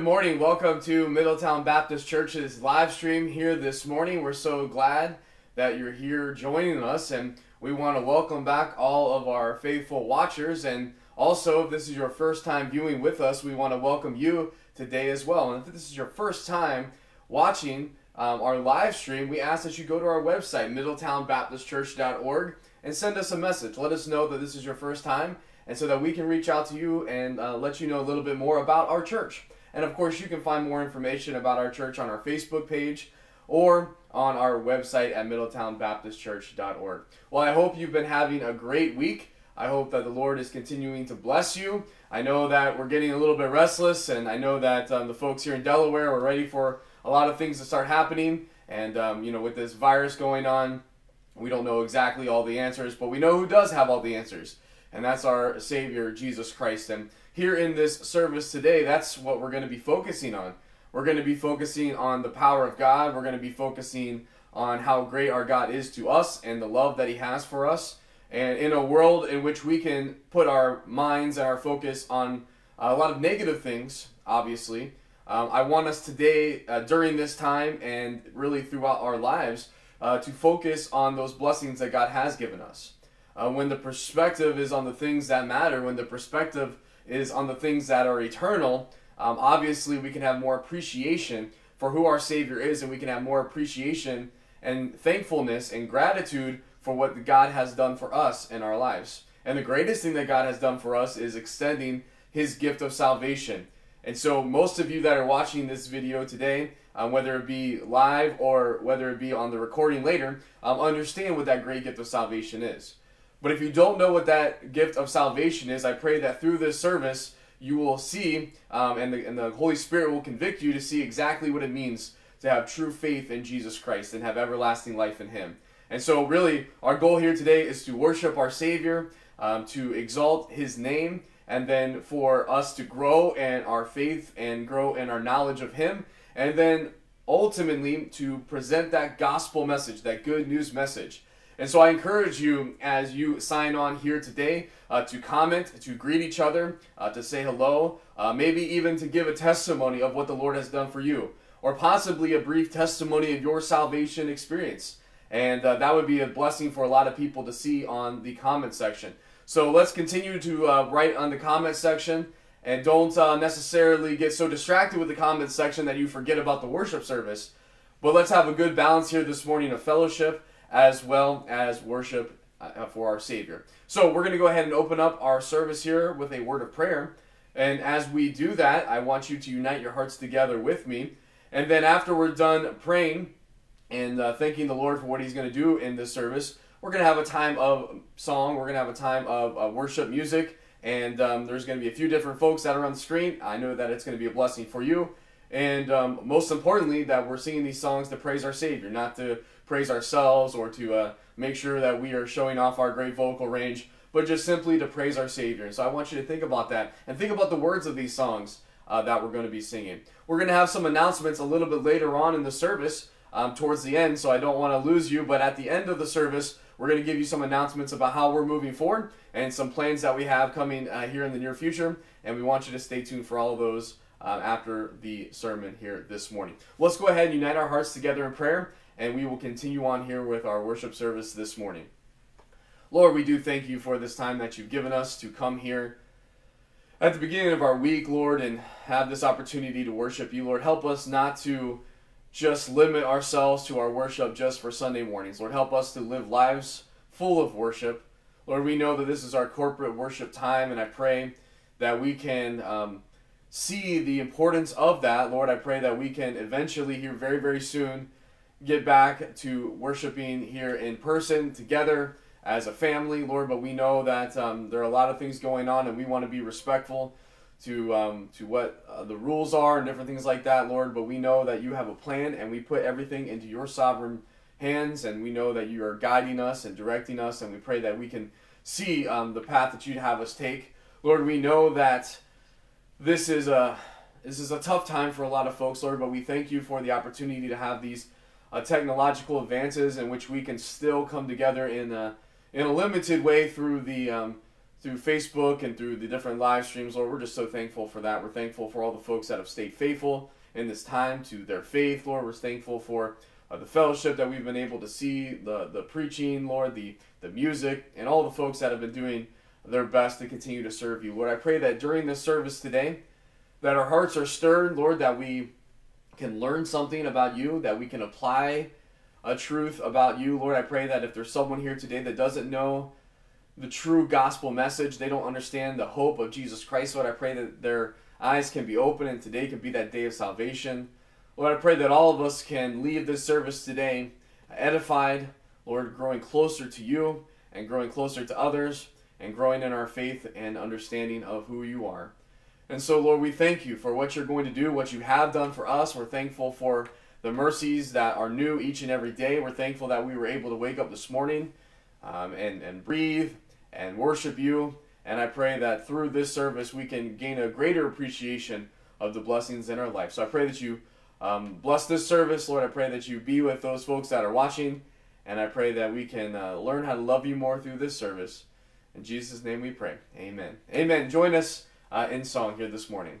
good morning. Welcome to Middletown Baptist Church's live stream here this morning. We're so glad that you're here joining us, and we want to welcome back all of our faithful watchers. And also, if this is your first time viewing with us, we want to welcome you today as well. And if this is your first time watching um, our live stream, we ask that you go to our website, middletownbaptistchurch.org, and send us a message. Let us know that this is your first time and so that we can reach out to you and uh, let you know a little bit more about our church. And of course, you can find more information about our church on our Facebook page or on our website at middletownbaptistchurch.org. Well, I hope you've been having a great week. I hope that the Lord is continuing to bless you. I know that we're getting a little bit restless, and I know that um, the folks here in Delaware are ready for a lot of things to start happening. And, um, you know, with this virus going on, we don't know exactly all the answers, but we know who does have all the answers and that's our Savior, Jesus Christ. And here in this service today, that's what we're going to be focusing on. We're going to be focusing on the power of God. We're going to be focusing on how great our God is to us and the love that He has for us. And in a world in which we can put our minds and our focus on a lot of negative things, obviously, um, I want us today, uh, during this time, and really throughout our lives, uh, to focus on those blessings that God has given us uh, when the perspective is on the things that matter, when the perspective is on the things that are eternal, um, obviously we can have more appreciation for who our Savior is, and we can have more appreciation and thankfulness and gratitude for what God has done for us in our lives. And the greatest thing that God has done for us is extending His gift of salvation. And so, most of you that are watching this video today, um, whether it be live or whether it be on the recording later, um, understand what that great gift of salvation is. But if you don't know what that gift of salvation is, I pray that through this service you will see, um, and, the, and the Holy Spirit will convict you to see exactly what it means to have true faith in Jesus Christ and have everlasting life in Him. And so, really, our goal here today is to worship our Savior, um, to exalt His name, and then for us to grow in our faith and grow in our knowledge of Him, and then ultimately to present that gospel message, that good news message and so I encourage you as you sign on here today uh, to comment, to greet each other, uh, to say hello, uh, maybe even to give a testimony of what the Lord has done for you, or possibly a brief testimony of your salvation experience. And uh, that would be a blessing for a lot of people to see on the comment section. So let's continue to uh, write on the comment section and don't uh, necessarily get so distracted with the comment section that you forget about the worship service. But let's have a good balance here this morning of fellowship as well as worship uh, for our Savior. So we're going to go ahead and open up our service here with a word of prayer. And as we do that, I want you to unite your hearts together with me. And then after we're done praying and uh, thanking the Lord for what He's going to do in this service, we're going to have a time of song. We're going to have a time of uh, worship music. And um, there's going to be a few different folks that are on the screen. I know that it's going to be a blessing for you. And um, most importantly, that we're singing these songs to praise our Savior, not to praise ourselves or to uh, make sure that we are showing off our great vocal range, but just simply to praise our Savior. So I want you to think about that and think about the words of these songs uh, that we're going to be singing. We're going to have some announcements a little bit later on in the service um, towards the end, so I don't want to lose you, but at the end of the service, we're going to give you some announcements about how we're moving forward and some plans that we have coming uh, here in the near future, and we want you to stay tuned for all of those uh, after the sermon here this morning. Let's go ahead and unite our hearts together in prayer, and we will continue on here with our worship service this morning. Lord, we do thank you for this time that you've given us to come here at the beginning of our week, Lord, and have this opportunity to worship you. Lord, help us not to just limit ourselves to our worship just for Sunday mornings. Lord, help us to live lives full of worship. Lord, we know that this is our corporate worship time, and I pray that we can um, see the importance of that. Lord, I pray that we can eventually, here very, very soon, get back to worshiping here in person together as a family, Lord. But we know that um, there are a lot of things going on, and we want to be respectful to um, to what uh, the rules are and different things like that, Lord. But we know that you have a plan, and we put everything into your sovereign hands, and we know that you are guiding us and directing us, and we pray that we can see um, the path that you'd have us take, Lord. We know that this is a this is a tough time for a lot of folks, Lord. But we thank you for the opportunity to have these uh, technological advances in which we can still come together in a, in a limited way through the um, through Facebook and through the different live streams, Lord. We're just so thankful for that. We're thankful for all the folks that have stayed faithful in this time to their faith, Lord. We're thankful for uh, the fellowship that we've been able to see, the the preaching, Lord, the the music, and all the folks that have been doing their best to continue to serve you. Lord, I pray that during this service today, that our hearts are stirred, Lord, that we can learn something about you, that we can apply a truth about you. Lord, I pray that if there's someone here today that doesn't know the true gospel message, they don't understand the hope of Jesus Christ, Lord, I pray that their eyes can be open and today can be that day of salvation. Lord, I pray that all of us can leave this service today edified, Lord, growing closer to you and growing closer to others and growing in our faith and understanding of who you are. And so, Lord, we thank you for what you're going to do, what you have done for us. We're thankful for the mercies that are new each and every day. We're thankful that we were able to wake up this morning um, and, and breathe and worship you. And I pray that through this service we can gain a greater appreciation of the blessings in our life. So I pray that you um, bless this service, Lord. I pray that you be with those folks that are watching. And I pray that we can uh, learn how to love you more through this service. In Jesus' name we pray. Amen. Amen. Join us uh, in song here this morning.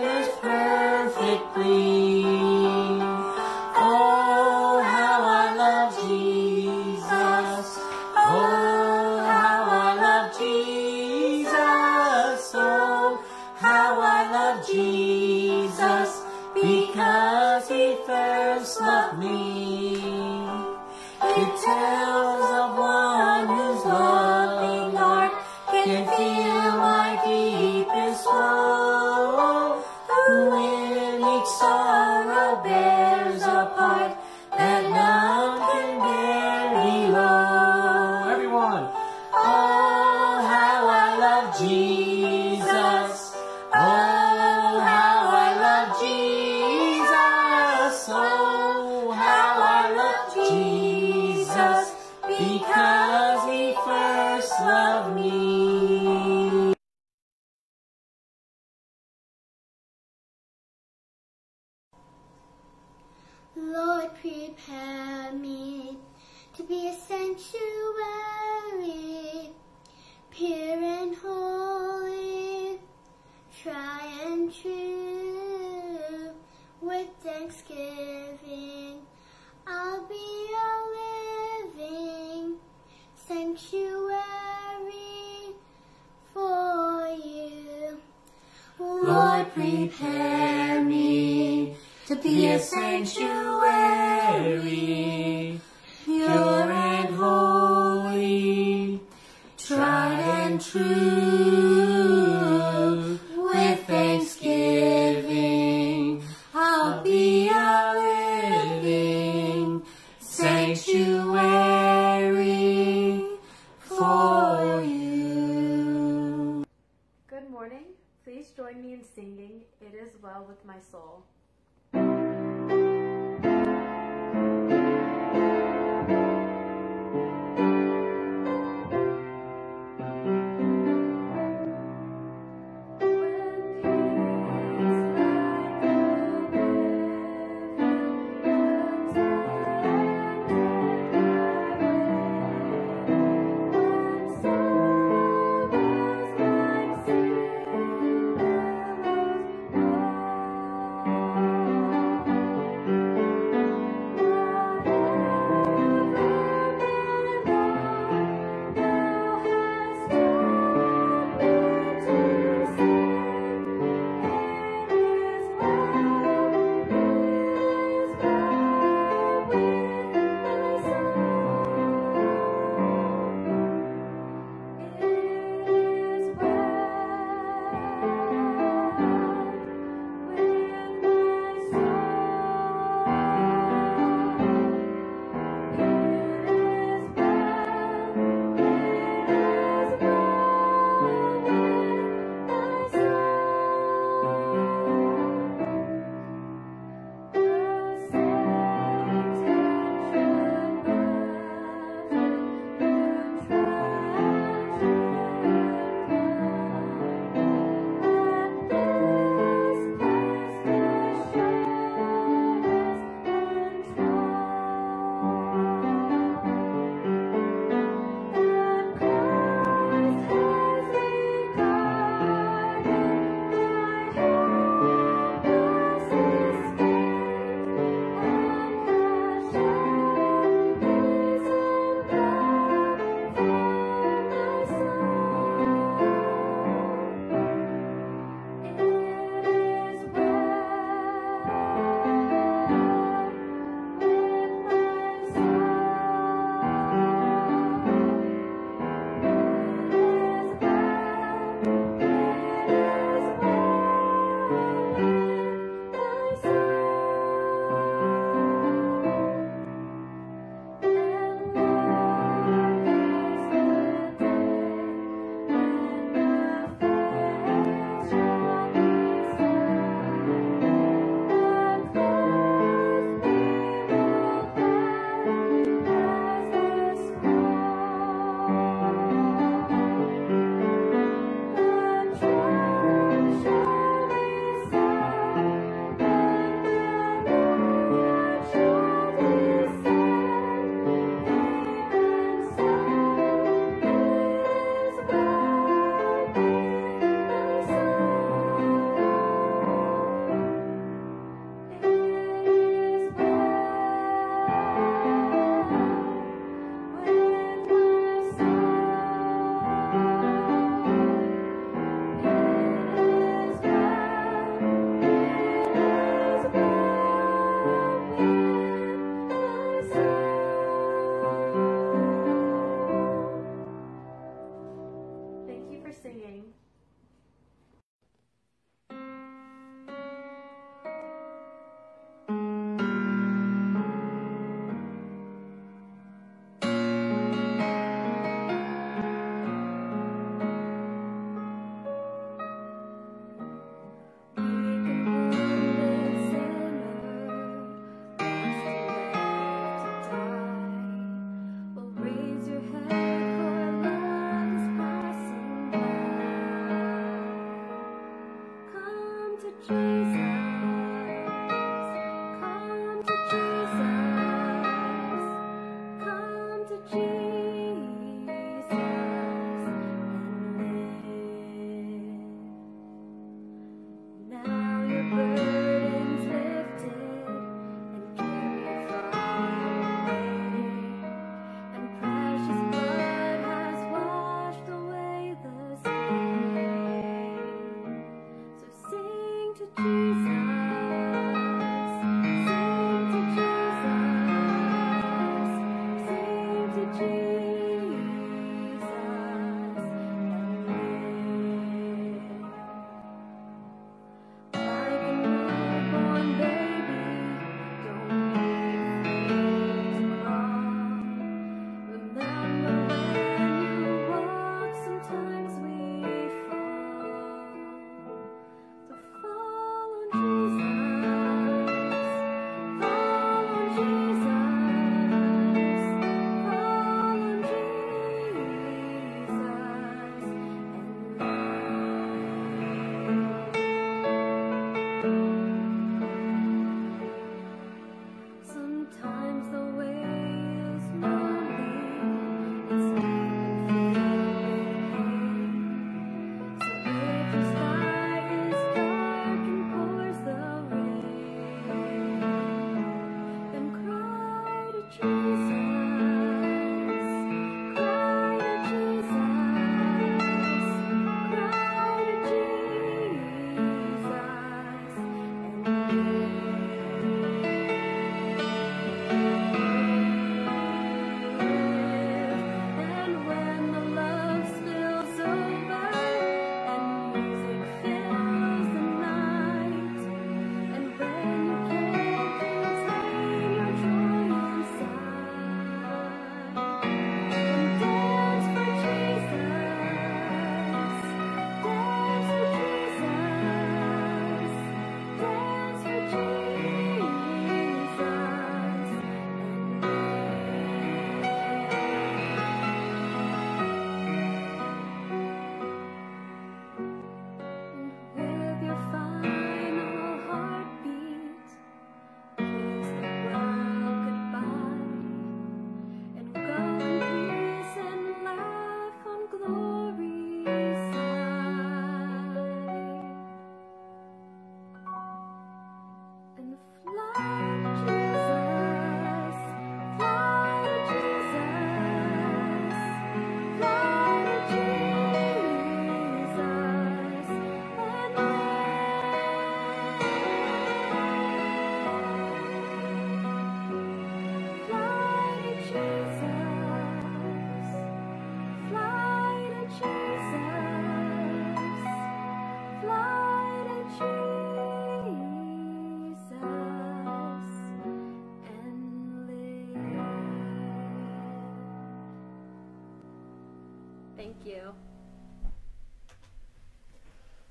you.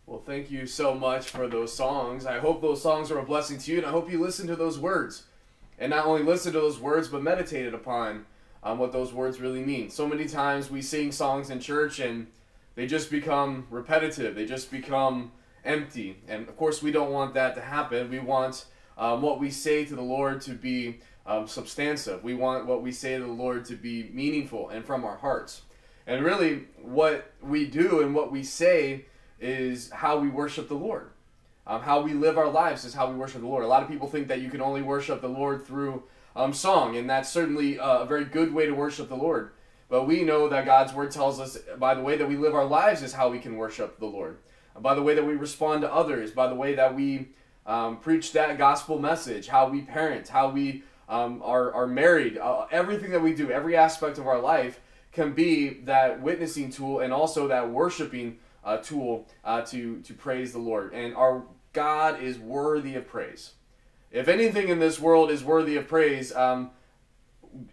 Well, thank you so much for those songs. I hope those songs are a blessing to you, and I hope you listen to those words. And not only listen to those words, but meditated upon um, what those words really mean. So many times we sing songs in church and they just become repetitive, they just become empty. And of course, we don't want that to happen. We want um, what we say to the Lord to be um, substantive. We want what we say to the Lord to be meaningful and from our hearts. And really, what we do and what we say is how we worship the Lord. Um, how we live our lives is how we worship the Lord. A lot of people think that you can only worship the Lord through um, song, and that's certainly uh, a very good way to worship the Lord. But we know that God's Word tells us by the way that we live our lives is how we can worship the Lord. By the way that we respond to others, by the way that we um, preach that gospel message, how we parent, how we um, are, are married, uh, everything that we do, every aspect of our life can be that witnessing tool and also that worshiping uh, tool uh, to, to praise the Lord. And our God is worthy of praise. If anything in this world is worthy of praise, um,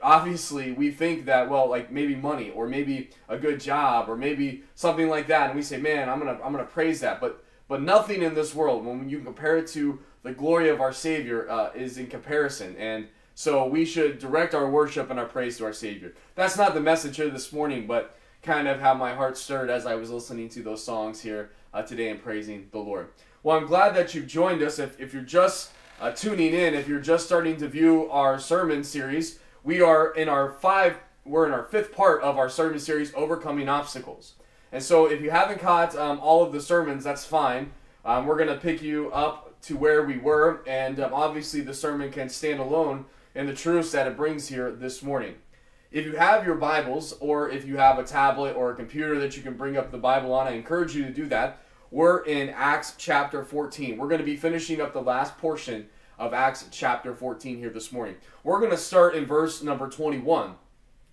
obviously we think that well, like maybe money or maybe a good job or maybe something like that, and we say, man, I'm gonna I'm gonna praise that. But but nothing in this world, when you compare it to the glory of our Savior, uh, is in comparison. And so we should direct our worship and our praise to our Savior. That's not the message here this morning, but kind of how my heart stirred as I was listening to those songs here uh, today and praising the Lord. Well, I'm glad that you've joined us. If, if you're just uh, tuning in, if you're just starting to view our sermon series, we are in our five, we're in our fifth part of our sermon series, Overcoming Obstacles. And so if you haven't caught um, all of the sermons, that's fine. Um, we're going to pick you up to where we were, and um, obviously the sermon can stand alone in the truths that it brings here this morning. If you have your Bibles, or if you have a tablet or a computer that you can bring up the Bible on, I encourage you to do that. We're in Acts chapter 14. We're going to be finishing up the last portion of Acts chapter 14 here this morning. We're going to start in verse number 21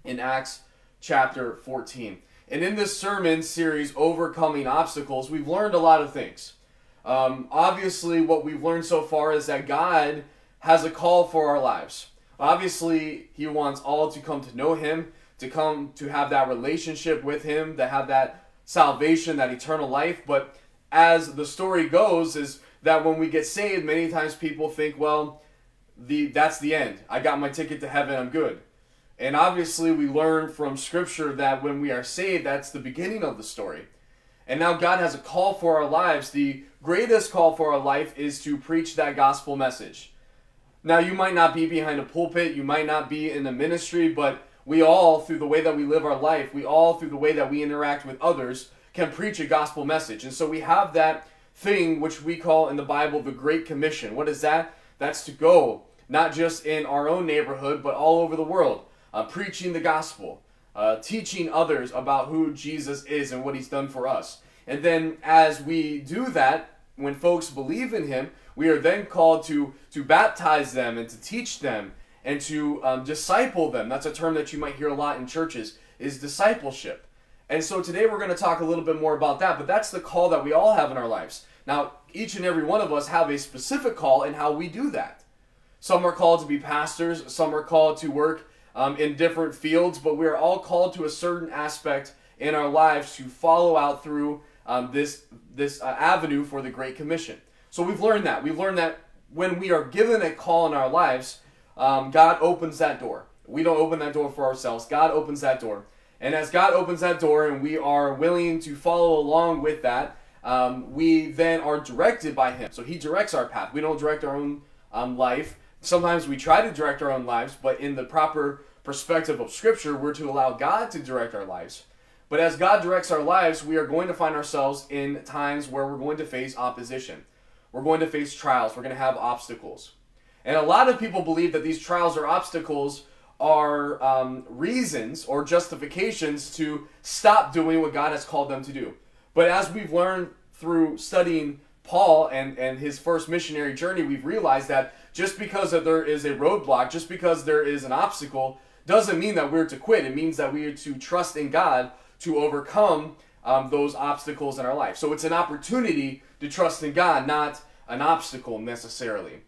in Acts chapter 14. And in this sermon series, Overcoming Obstacles, we've learned a lot of things. Um, obviously, what we've learned so far is that God has a call for our lives. Obviously, He wants all to come to know Him, to come to have that relationship with Him, to have that salvation, that eternal life. But as the story goes, is that when we get saved, many times people think, well, the that's the end. I got my ticket to heaven, I'm good. And obviously, we learn from Scripture that when we are saved, that's the beginning of the story. And now God has a call for our lives. The greatest call for our life is to preach that gospel message. Now, you might not be behind a pulpit, you might not be in the ministry, but we all, through the way that we live our life, we all, through the way that we interact with others, can preach a gospel message. And so we have that thing which we call in the Bible the Great Commission. What is that? That's to go, not just in our own neighborhood, but all over the world, uh, preaching the gospel, uh, teaching others about who Jesus is and what he's done for us. And then as we do that, when folks believe in him, we are then called to, to baptize them and to teach them and to um, disciple them. That's a term that you might hear a lot in churches, is discipleship. And so today we're going to talk a little bit more about that, but that's the call that we all have in our lives. Now, each and every one of us have a specific call in how we do that. Some are called to be pastors, some are called to work um, in different fields, but we are all called to a certain aspect in our lives to follow out through um, this, this uh, avenue for the Great Commission. So we've learned that. We've learned that when we are given a call in our lives, um, God opens that door. We don't open that door for ourselves. God opens that door. And as God opens that door and we are willing to follow along with that, um, we then are directed by Him. So He directs our path. We don't direct our own um, life. Sometimes we try to direct our own lives, but in the proper perspective of Scripture, we're to allow God to direct our lives. But as God directs our lives, we are going to find ourselves in times where we're going to face opposition. We're going to face trials. We're going to have obstacles. And a lot of people believe that these trials or obstacles are um, reasons or justifications to stop doing what God has called them to do. But as we've learned through studying Paul and, and his first missionary journey, we've realized that just because that there is a roadblock, just because there is an obstacle, doesn't mean that we're to quit. It means that we are to trust in God to overcome um, those obstacles in our life. So it's an opportunity to trust in God, not an obstacle necessarily.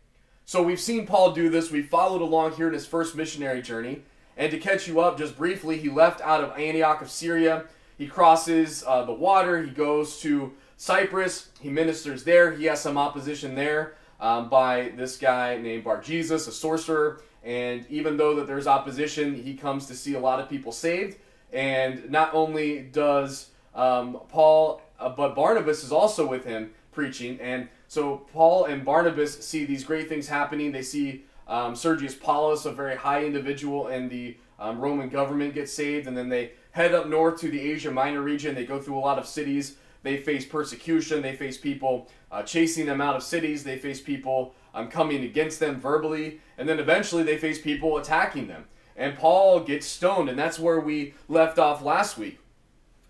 So we've seen Paul do this. We followed along here in his first missionary journey. And to catch you up just briefly, he left out of Antioch of Syria. he crosses uh, the water. He goes to Cyprus. He ministers there. He has some opposition there um, by this guy named Bar Jesus, a sorcerer. And even though that there's opposition, he comes to see a lot of people saved. And not only does um, Paul, uh, but Barnabas is also with him preaching. And so Paul and Barnabas see these great things happening. They see um, Sergius Paulus, a very high individual in the um, Roman government, get saved. And then they head up north to the Asia Minor region. They go through a lot of cities. They face persecution. They face people uh, chasing them out of cities. They face people um, coming against them verbally. And then eventually they face people attacking them. And Paul gets stoned. And that's where we left off last week.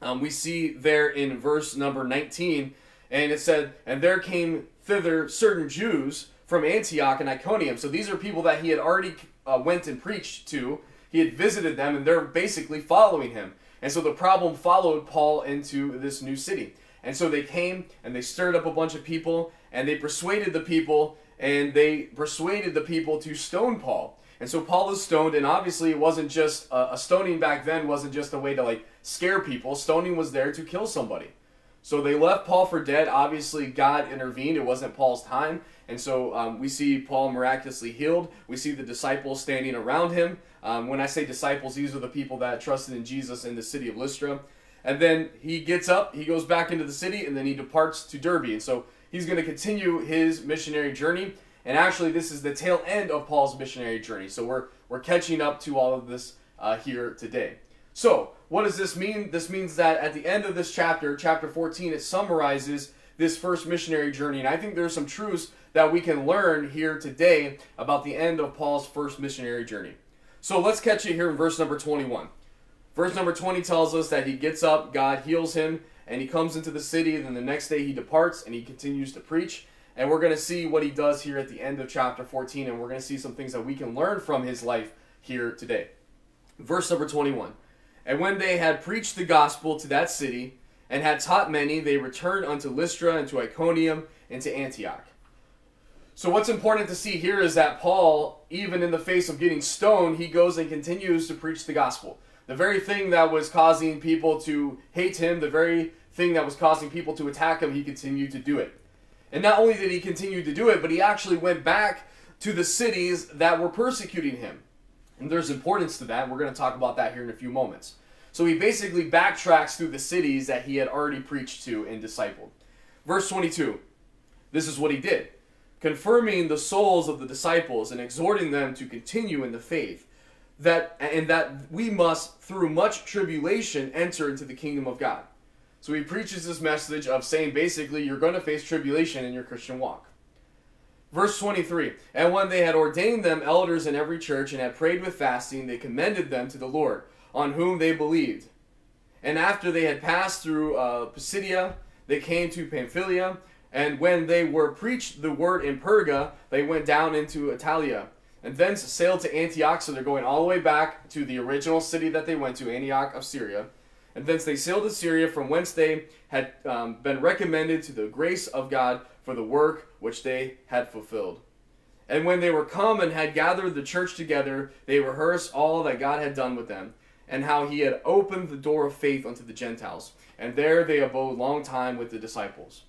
Um, we see there in verse number 19, and it said, And there came thither certain Jews from Antioch and Iconium. So these are people that he had already uh, went and preached to. He had visited them, and they're basically following him. And so the problem followed Paul into this new city. And so they came and they stirred up a bunch of people, and they persuaded the people, and they persuaded the people to stone Paul. And so Paul is stoned, and obviously it wasn't just uh, a stoning back then wasn't just a way to like scare people. Stoning was there to kill somebody. So they left Paul for dead. Obviously, God intervened. It wasn't Paul's time. And so um, we see Paul miraculously healed. We see the disciples standing around him. Um, when I say disciples, these are the people that trusted in Jesus in the city of Lystra. And then he gets up, he goes back into the city, and then he departs to Derbe. And so he's going to continue his missionary journey. And actually, this is the tail end of Paul's missionary journey. So we're, we're catching up to all of this uh, here today. So, what does this mean? This means that at the end of this chapter, chapter 14, it summarizes this first missionary journey. And I think there's some truths that we can learn here today about the end of Paul's first missionary journey. So let's catch it here in verse number 21. Verse number 20 tells us that he gets up, God heals him, and he comes into the city. Then the next day he departs and he continues to preach. And we're going to see what he does here at the end of chapter 14. And we're going to see some things that we can learn from his life here today. Verse number 21. And when they had preached the gospel to that city, and had taught many, they returned unto Lystra and to Iconium and to Antioch. So, what's important to see here is that Paul, even in the face of getting stoned, he goes and continues to preach the gospel. The very thing that was causing people to hate him, the very thing that was causing people to attack him, he continued to do it. And not only did he continue to do it, but he actually went back to the cities that were persecuting him. And there's importance to that. We're going to talk about that here in a few moments. So he basically backtracks through the cities that he had already preached to and discipled. Verse 22 This is what he did confirming the souls of the disciples and exhorting them to continue in the faith that and that we must through much tribulation enter into the kingdom of God. So he preaches this message of saying basically you're going to face tribulation in your Christian walk. Verse 23 And when they had ordained them elders in every church and had prayed with fasting, they commended them to the Lord, on whom they believed. And after they had passed through uh, Pisidia, they came to Pamphylia. And when they were preached the word in Perga, they went down into Attalia, and thence sailed to Antioch. So they're going all the way back to the original city that they went to, Antioch of Syria. And thence they sailed to Syria, from whence they had um, been recommended to the grace of God for the work which they had fulfilled. And when they were come and had gathered the church together, they rehearsed all that God had done with them, and how he had opened the door of faith unto the Gentiles. And there they abode long time with the disciples.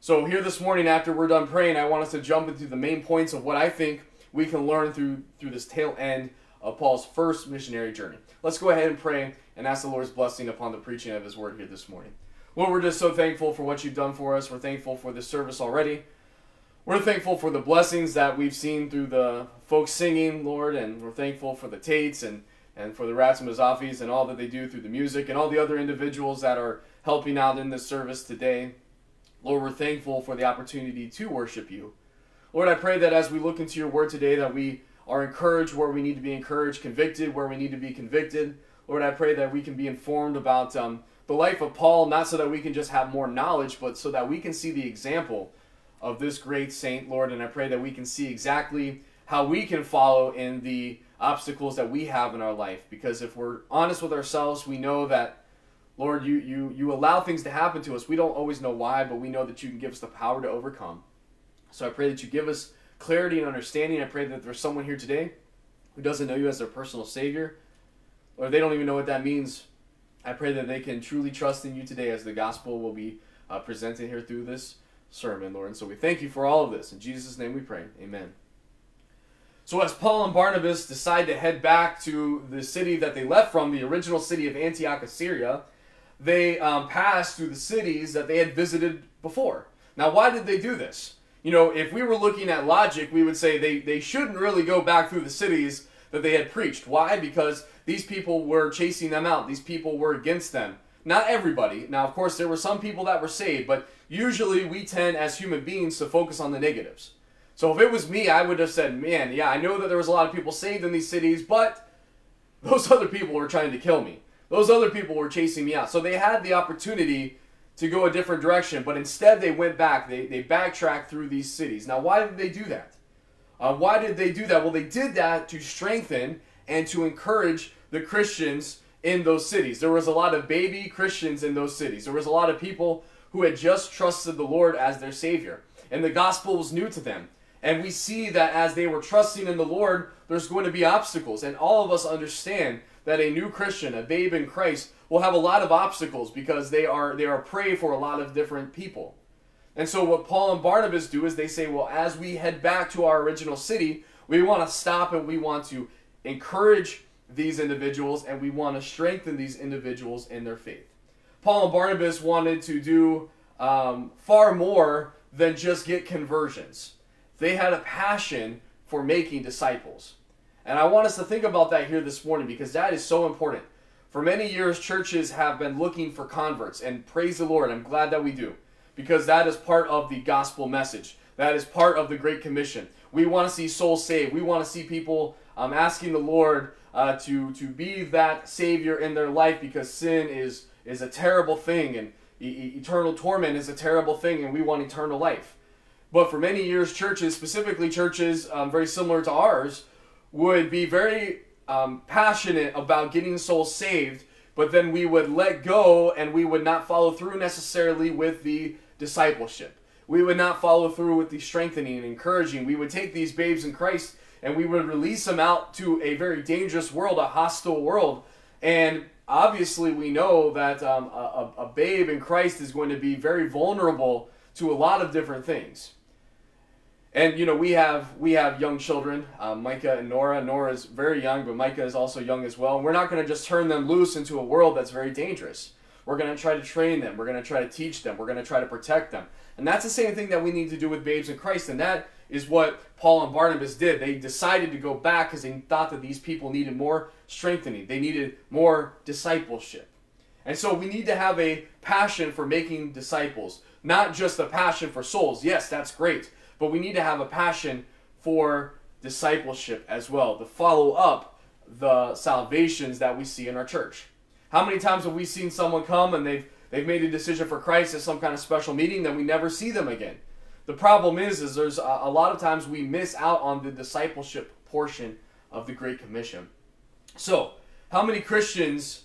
So here this morning, after we're done praying, I want us to jump into the main points of what I think we can learn through through this tail end of Paul's first missionary journey. Let's go ahead and pray and ask the Lord's blessing upon the preaching of His word here this morning. Lord, we're just so thankful for what you've done for us. We're thankful for this service already. We're thankful for the blessings that we've seen through the folks singing, Lord, and we're thankful for the Tates and, and for the Rats and and all that they do through the music and all the other individuals that are helping out in this service today. Lord, we're thankful for the opportunity to worship you. Lord, I pray that as we look into your word today, that we are encouraged where we need to be encouraged, convicted where we need to be convicted. Lord, I pray that we can be informed about um, the life of Paul, not so that we can just have more knowledge, but so that we can see the example of this great saint, Lord. And I pray that we can see exactly how we can follow in the obstacles that we have in our life. Because if we're honest with ourselves, we know that Lord, you, you, you allow things to happen to us. We don't always know why, but we know that you can give us the power to overcome. So I pray that you give us clarity and understanding. I pray that there's someone here today who doesn't know you as their personal Savior, or they don't even know what that means. I pray that they can truly trust in you today as the gospel will be uh, presented here through this sermon, Lord. And so we thank you for all of this. In Jesus' name we pray. Amen. So as Paul and Barnabas decide to head back to the city that they left from, the original city of Antioch, of Syria, they um, pass through the cities that they had visited before. Now, why did they do this? You know, if we were looking at logic, we would say they, they shouldn't really go back through the cities that they had preached. Why? Because these people were chasing them out. These people were against them. Not everybody. Now, of course, there were some people that were saved, but usually we tend as human beings to focus on the negatives. So if it was me, I would have said, man, yeah, I know that there was a lot of people saved in these cities, but those other people were trying to kill me. Those other people were chasing me out. So they had the opportunity to go a different direction, but instead they went back. They, they backtracked through these cities. Now, why did they do that? Uh, why did they do that? Well, they did that to strengthen and to encourage the Christians in those cities. There was a lot of baby Christians in those cities. There was a lot of people who had just trusted the Lord as their Savior, and the gospel was new to them. And we see that as they were trusting in the Lord, there's going to be obstacles. And all of us understand that a new Christian, a babe in Christ, will have a lot of obstacles because they are they are prey for a lot of different people. And so what Paul and Barnabas do is they say, well, as we head back to our original city, we want to stop and we want to encourage these individuals and we want to strengthen these individuals in their faith. Paul and Barnabas wanted to do um, far more than just get conversions. They had a passion for making disciples. And I want us to think about that here this morning because that is so important. For many years, churches have been looking for converts, and praise the Lord, I'm glad that we do because that is part of the gospel message. That is part of the Great Commission. We want to see souls saved. We want to see people um, asking the Lord uh, to to be that Savior in their life because sin is is a terrible thing and e- eternal torment is a terrible thing, and we want eternal life. But for many years, churches, specifically churches um, very similar to ours, would be very um, passionate about getting souls saved, but then we would let go and we would not follow through necessarily with the discipleship. We would not follow through with the strengthening and encouraging. We would take these babes in Christ and we would release them out to a very dangerous world, a hostile world. And obviously, we know that um, a, a babe in Christ is going to be very vulnerable to a lot of different things. And you know we have we have young children, uh, Micah and Nora. Nora is very young, but Micah is also young as well. And we're not going to just turn them loose into a world that's very dangerous. We're going to try to train them. We're going to try to teach them. We're going to try to protect them. And that's the same thing that we need to do with babes in Christ. And that is what Paul and Barnabas did. They decided to go back because they thought that these people needed more strengthening, they needed more discipleship. And so we need to have a passion for making disciples, not just a passion for souls. Yes, that's great. But we need to have a passion for discipleship as well, to follow up the salvations that we see in our church. How many times have we seen someone come and they've they've made a decision for Christ at some kind of special meeting, then we never see them again? The problem is, is there's a, a lot of times we miss out on the discipleship portion of the Great Commission. So, how many Christians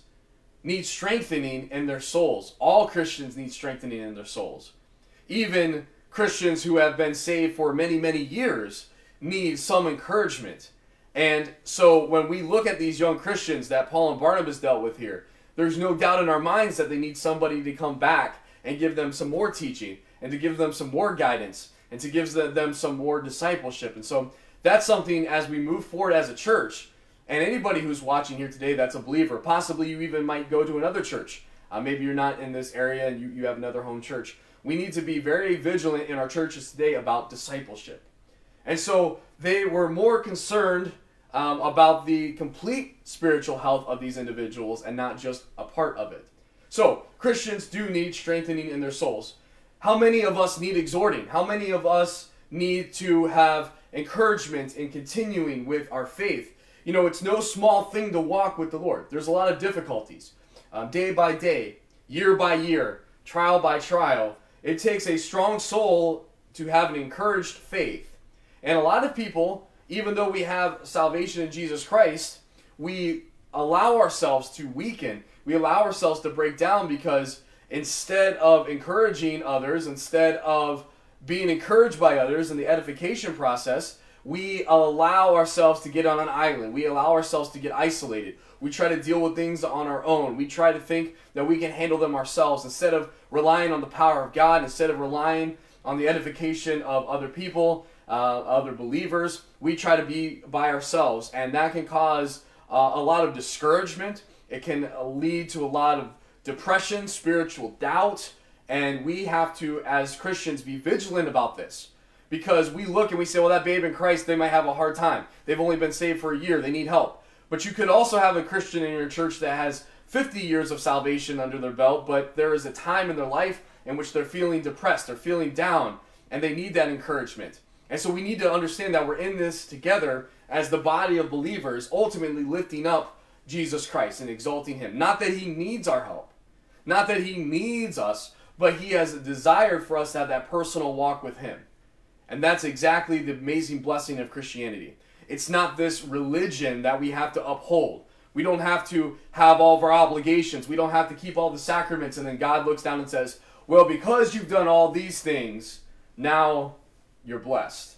need strengthening in their souls? All Christians need strengthening in their souls. Even Christians who have been saved for many, many years need some encouragement. And so when we look at these young Christians that Paul and Barnabas dealt with here, there's no doubt in our minds that they need somebody to come back and give them some more teaching and to give them some more guidance and to give them some more discipleship. And so that's something as we move forward as a church, and anybody who's watching here today that's a believer, possibly you even might go to another church. Uh, maybe you're not in this area and you, you have another home church we need to be very vigilant in our churches today about discipleship. And so they were more concerned um, about the complete spiritual health of these individuals and not just a part of it. So, Christians do need strengthening in their souls. How many of us need exhorting? How many of us need to have encouragement in continuing with our faith? You know, it's no small thing to walk with the Lord. There's a lot of difficulties. Um, day by day, year by year, trial by trial, it takes a strong soul to have an encouraged faith. And a lot of people, even though we have salvation in Jesus Christ, we allow ourselves to weaken. We allow ourselves to break down because instead of encouraging others, instead of being encouraged by others in the edification process, we allow ourselves to get on an island. We allow ourselves to get isolated. We try to deal with things on our own. We try to think that we can handle them ourselves instead of relying on the power of God, instead of relying on the edification of other people, uh, other believers. We try to be by ourselves, and that can cause uh, a lot of discouragement. It can lead to a lot of depression, spiritual doubt, and we have to, as Christians, be vigilant about this because we look and we say, well, that babe in Christ, they might have a hard time. They've only been saved for a year, they need help. But you could also have a Christian in your church that has 50 years of salvation under their belt, but there is a time in their life in which they're feeling depressed, they're feeling down, and they need that encouragement. And so we need to understand that we're in this together as the body of believers, ultimately lifting up Jesus Christ and exalting Him. Not that He needs our help, not that He needs us, but He has a desire for us to have that personal walk with Him. And that's exactly the amazing blessing of Christianity. It's not this religion that we have to uphold. We don't have to have all of our obligations. We don't have to keep all the sacraments. And then God looks down and says, Well, because you've done all these things, now you're blessed.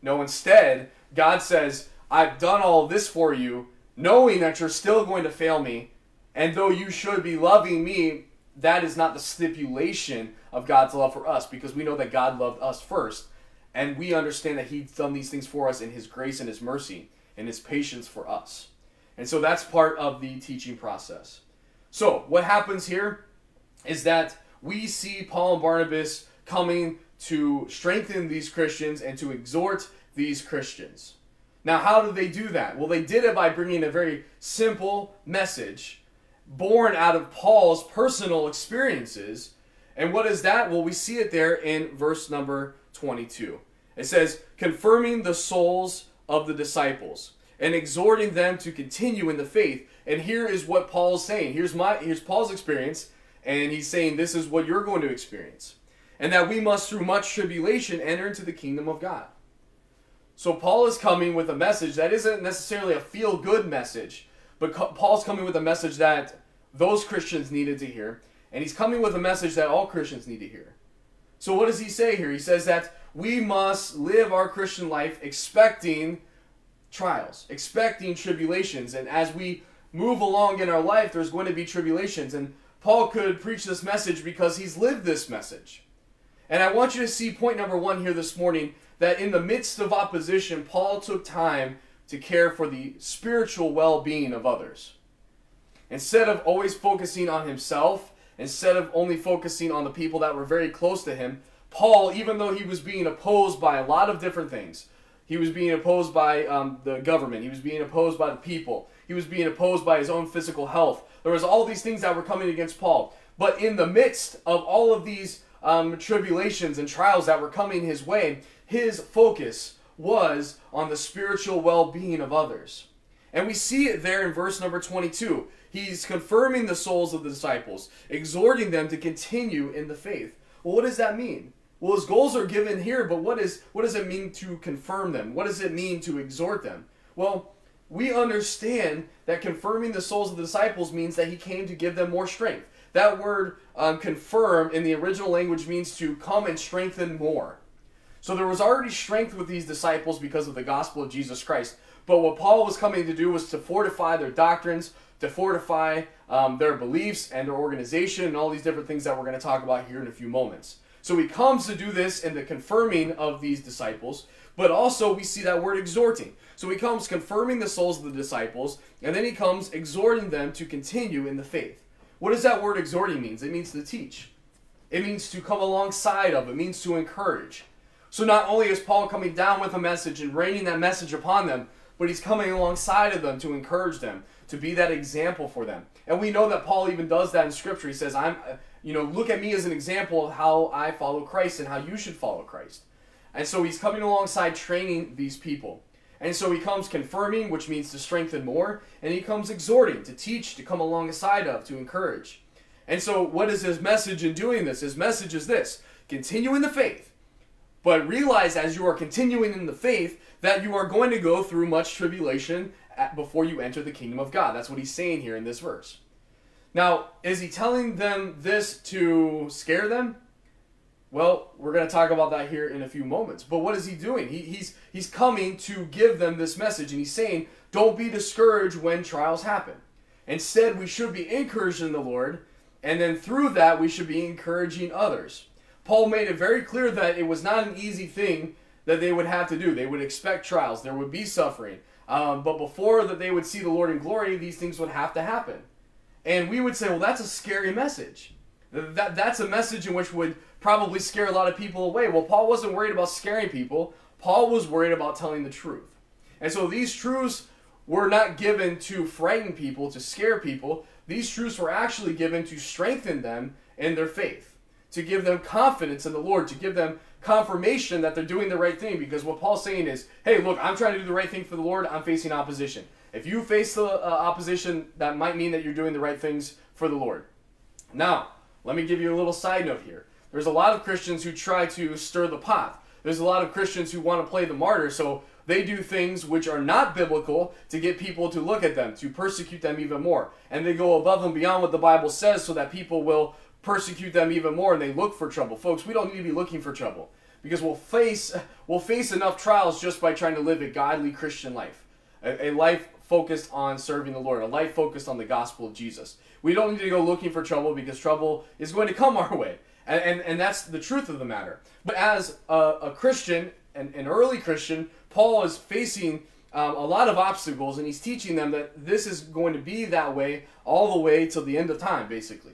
No, instead, God says, I've done all this for you, knowing that you're still going to fail me. And though you should be loving me, that is not the stipulation of God's love for us because we know that God loved us first. And we understand that He's done these things for us in His grace and His mercy and His patience for us. And so that's part of the teaching process. So, what happens here is that we see Paul and Barnabas coming to strengthen these Christians and to exhort these Christians. Now, how do they do that? Well, they did it by bringing a very simple message born out of Paul's personal experiences. And what is that? Well, we see it there in verse number 22. It says, confirming the souls of the disciples and exhorting them to continue in the faith. And here is what Paul's saying. Here's my here's Paul's experience, and he's saying this is what you're going to experience. And that we must through much tribulation enter into the kingdom of God. So Paul is coming with a message that isn't necessarily a feel-good message, but Paul's coming with a message that those Christians needed to hear, and he's coming with a message that all Christians need to hear. So what does he say here? He says that we must live our Christian life expecting trials, expecting tribulations. And as we move along in our life, there's going to be tribulations. And Paul could preach this message because he's lived this message. And I want you to see point number one here this morning that in the midst of opposition, Paul took time to care for the spiritual well being of others. Instead of always focusing on himself Instead of only focusing on the people that were very close to him, Paul, even though he was being opposed by a lot of different things, he was being opposed by um, the government, he was being opposed by the people, he was being opposed by his own physical health. There was all these things that were coming against Paul. But in the midst of all of these um, tribulations and trials that were coming his way, his focus was on the spiritual well being of others. And we see it there in verse number 22. He's confirming the souls of the disciples, exhorting them to continue in the faith. Well, what does that mean? Well, his goals are given here, but what is what does it mean to confirm them? What does it mean to exhort them? Well, we understand that confirming the souls of the disciples means that he came to give them more strength. That word um, confirm in the original language means to come and strengthen more. So there was already strength with these disciples because of the gospel of Jesus Christ. But what Paul was coming to do was to fortify their doctrines, to fortify um, their beliefs and their organization and all these different things that we're going to talk about here in a few moments. So he comes to do this in the confirming of these disciples, but also we see that word exhorting. So he comes confirming the souls of the disciples, and then he comes exhorting them to continue in the faith. What does that word exhorting means? It means to teach. It means to come alongside of. It means to encourage. So not only is Paul coming down with a message and raining that message upon them, but he's coming alongside of them to encourage them, to be that example for them. And we know that Paul even does that in Scripture. He says, I'm, uh, you know, look at me as an example of how I follow Christ and how you should follow Christ. And so he's coming alongside training these people. And so he comes confirming, which means to strengthen more, and he comes exhorting, to teach, to come alongside of, to encourage. And so, what is his message in doing this? His message is this continue in the faith, but realize as you are continuing in the faith that you are going to go through much tribulation before you enter the kingdom of God. That's what he's saying here in this verse. Now, is he telling them this to scare them? Well, we're going to talk about that here in a few moments. But what is he doing? He, he's he's coming to give them this message, and he's saying, "Don't be discouraged when trials happen. Instead, we should be encouraged in the Lord, and then through that, we should be encouraging others." Paul made it very clear that it was not an easy thing that they would have to do. They would expect trials. There would be suffering. Um, but before that they would see the Lord in glory, these things would have to happen. And we would say, well, that's a scary message. That, that's a message in which would probably scare a lot of people away. Well, Paul wasn't worried about scaring people. Paul was worried about telling the truth. And so these truths were not given to frighten people, to scare people. These truths were actually given to strengthen them in their faith, to give them confidence in the Lord, to give them confirmation that they're doing the right thing. Because what Paul's saying is, hey, look, I'm trying to do the right thing for the Lord. I'm facing opposition. If you face the uh, opposition, that might mean that you're doing the right things for the Lord. Now, let me give you a little side note here. There's a lot of Christians who try to stir the pot. There's a lot of Christians who want to play the martyr, so they do things which are not biblical to get people to look at them, to persecute them even more. And they go above and beyond what the Bible says so that people will persecute them even more and they look for trouble. Folks, we don't need to be looking for trouble because we'll face we'll face enough trials just by trying to live a godly Christian life. A, a life focused on serving the Lord, a life focused on the gospel of Jesus. We don't need to go looking for trouble because trouble is going to come our way. And, and, and that's the truth of the matter. But as a, a Christian, an, an early Christian, Paul is facing um, a lot of obstacles and he's teaching them that this is going to be that way all the way till the end of time, basically.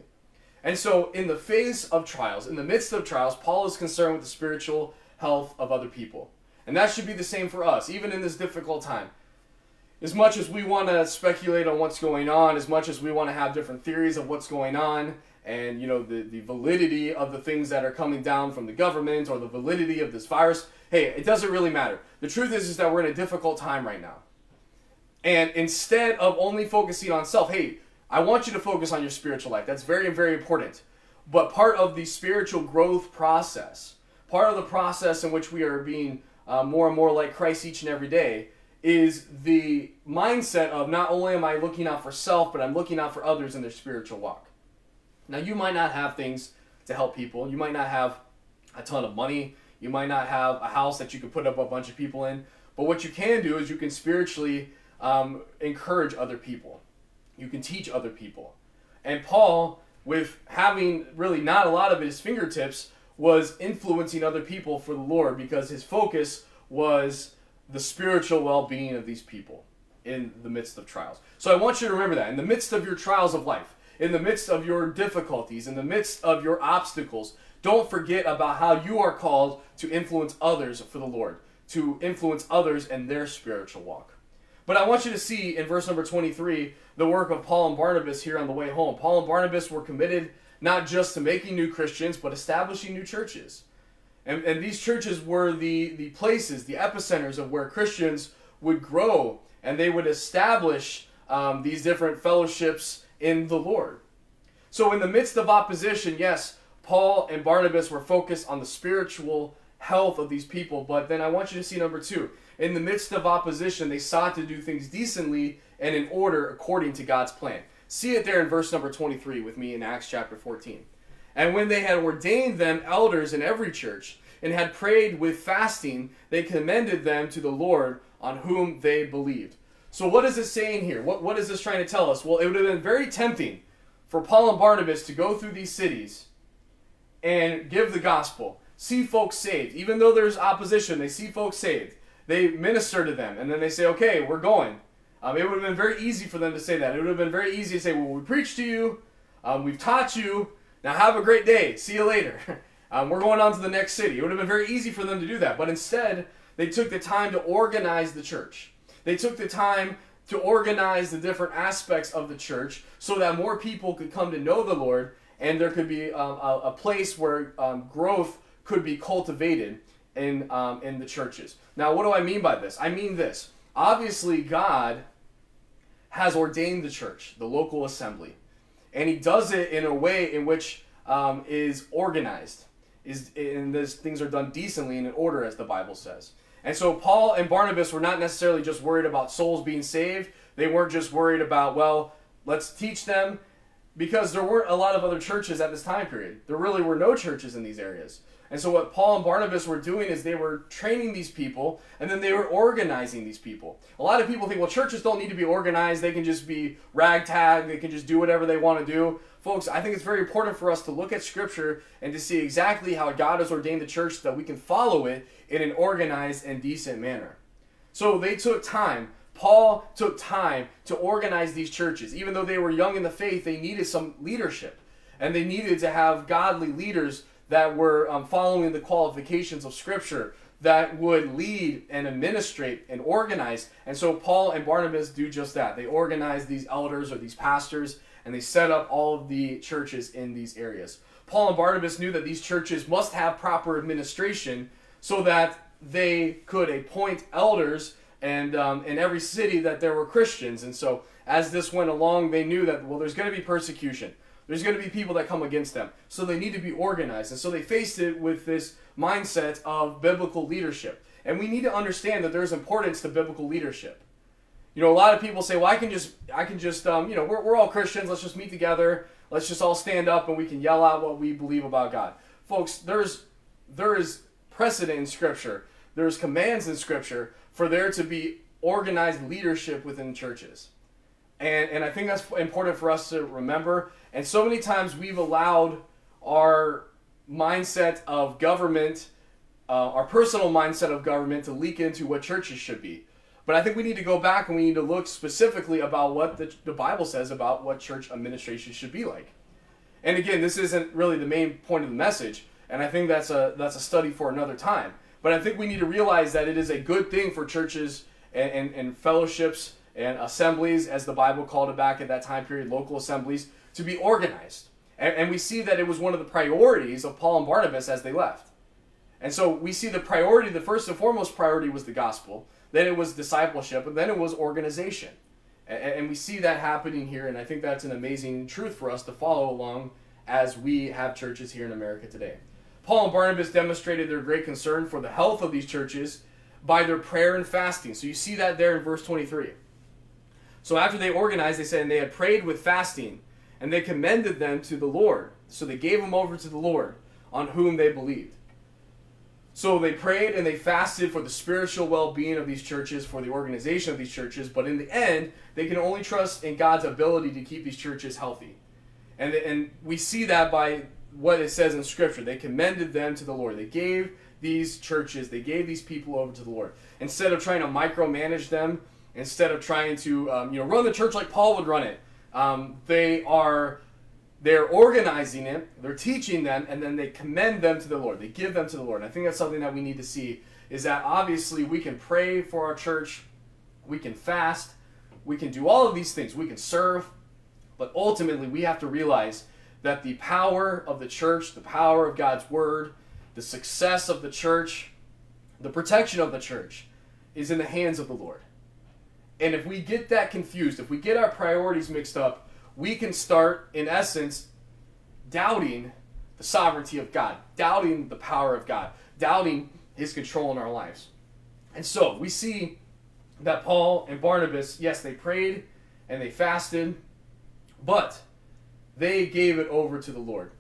And so, in the face of trials, in the midst of trials, Paul is concerned with the spiritual health of other people. And that should be the same for us, even in this difficult time as much as we want to speculate on what's going on, as much as we want to have different theories of what's going on, and you know the, the validity of the things that are coming down from the government or the validity of this virus, hey, it doesn't really matter. The truth is, is that we're in a difficult time right now. And instead of only focusing on self, hey, I want you to focus on your spiritual life. That's very, very important. But part of the spiritual growth process, part of the process in which we are being uh, more and more like Christ each and every day, is the mindset of not only am I looking out for self, but I'm looking out for others in their spiritual walk. Now, you might not have things to help people. You might not have a ton of money. You might not have a house that you could put up a bunch of people in. But what you can do is you can spiritually um, encourage other people. You can teach other people. And Paul, with having really not a lot of his fingertips, was influencing other people for the Lord because his focus was the spiritual well being of these people in the midst of trials. So I want you to remember that in the midst of your trials of life, in the midst of your difficulties, in the midst of your obstacles, don't forget about how you are called to influence others for the Lord, to influence others in their spiritual walk. But I want you to see in verse number 23 the work of Paul and Barnabas here on the way home. Paul and Barnabas were committed not just to making new Christians, but establishing new churches. And, and these churches were the, the places, the epicenters of where Christians would grow and they would establish um, these different fellowships in the Lord. So, in the midst of opposition, yes, Paul and Barnabas were focused on the spiritual health of these people. But then I want you to see number two. In the midst of opposition, they sought to do things decently and in order according to God's plan. See it there in verse number 23 with me in Acts chapter 14. And when they had ordained them elders in every church, and had prayed with fasting, they commended them to the Lord on whom they believed. So, what is this saying here? What, what is this trying to tell us? Well, it would have been very tempting for Paul and Barnabas to go through these cities and give the gospel, see folks saved. Even though there's opposition, they see folks saved. They minister to them, and then they say, okay, we're going. Um, it would have been very easy for them to say that. It would have been very easy to say, well, we preached to you, um, we've taught you, now have a great day. See you later. um, we're going on to the next city. It would have been very easy for them to do that. But instead, they took the time to organize the church. They took the time to organize the different aspects of the church so that more people could come to know the Lord and there could be um, a, a, place where um, growth could be cultivated in, um, in the churches. Now, what do I mean by this? I mean this. Obviously, God has ordained the church, the local assembly and he does it in a way in which um, is organized is and these things are done decently and in order as the bible says and so paul and barnabas were not necessarily just worried about souls being saved they weren't just worried about well let's teach them because there weren't a lot of other churches at this time period there really were no churches in these areas And so what Paul and Barnabas were doing is they were training these people and then they were organizing these people. A lot of people think, well, churches don't need to be organized. They can just be ragtag. They can just do whatever they want to do. Folks, I think it's very important for us to look at scripture and to see exactly how God has ordained the church so that we can follow it in an organized and decent manner. So they took time. Paul took time to organize these churches. Even though they were young in the faith, they needed some leadership. And they needed to have godly leaders that were um, following the qualifications of Scripture that would lead and administrate and organize. And so Paul and Barnabas do just that. They organize these elders or these pastors and they set up all of the churches in these areas. Paul and Barnabas knew that these churches must have proper administration so that they could appoint elders and um, in every city that there were Christians. And so as this went along, they knew that, well, there's going to be persecution. There's going to be people that come against them. So they need to be organized. And so they faced it with this mindset of biblical leadership. And we need to understand that there's importance to biblical leadership. You know, a lot of people say, well, I can just, I can just, um, you know, we're, we're all Christians. Let's just meet together. Let's just all stand up and we can yell out what we believe about God. Folks, there's, there is precedent in Scripture. There's commands in Scripture for there to be organized leadership within churches. And, and I think that's important for us to remember. And so many times we've allowed our mindset of government, uh, our personal mindset of government, to leak into what churches should be. But I think we need to go back and we need to look specifically about what the, the Bible says about what church administration should be like. And again, this isn't really the main point of the message, and I think that's a that's a study for another time. But I think we need to realize that it is a good thing for churches and, and, and fellowships and assemblies, as the Bible called it back at that time period, local assemblies, to be organized. And, and we see that it was one of the priorities of Paul and Barnabas as they left. And so we see the priority, the first and foremost priority was the gospel, then it was discipleship, and then it was organization. And, and we see that happening here, and I think that's an amazing truth for us to follow along as we have churches here in America today. Paul and Barnabas demonstrated their great concern for the health of these churches by their prayer and fasting. So you see that there in verse 23. So after they organized, they said, and they had prayed with fasting, and they commended them to the Lord. So they gave them over to the Lord, on whom they believed. So they prayed and they fasted for the spiritual well being of these churches, for the organization of these churches, but in the end, they can only trust in God's ability to keep these churches healthy. And, and we see that by what it says in Scripture. They commended them to the Lord. They gave these churches, they gave these people over to the Lord. Instead of trying to micromanage them, instead of trying to um, you know run the church like Paul would run it, um, they are they're organizing it, they're teaching them, and then they commend them to the Lord. They give them to the Lord. And I think that's something that we need to see is that obviously we can pray for our church, we can fast, we can do all of these things, we can serve, but ultimately we have to realize that the power of the church, the power of God's word, the success of the church, the protection of the church is in the hands of the Lord. And if we get that confused, if we get our priorities mixed up, we can start, in essence, doubting the sovereignty of God, doubting the power of God, doubting his control in our lives. And so we see that Paul and Barnabas, yes, they prayed and they fasted, but they gave it over to the Lord.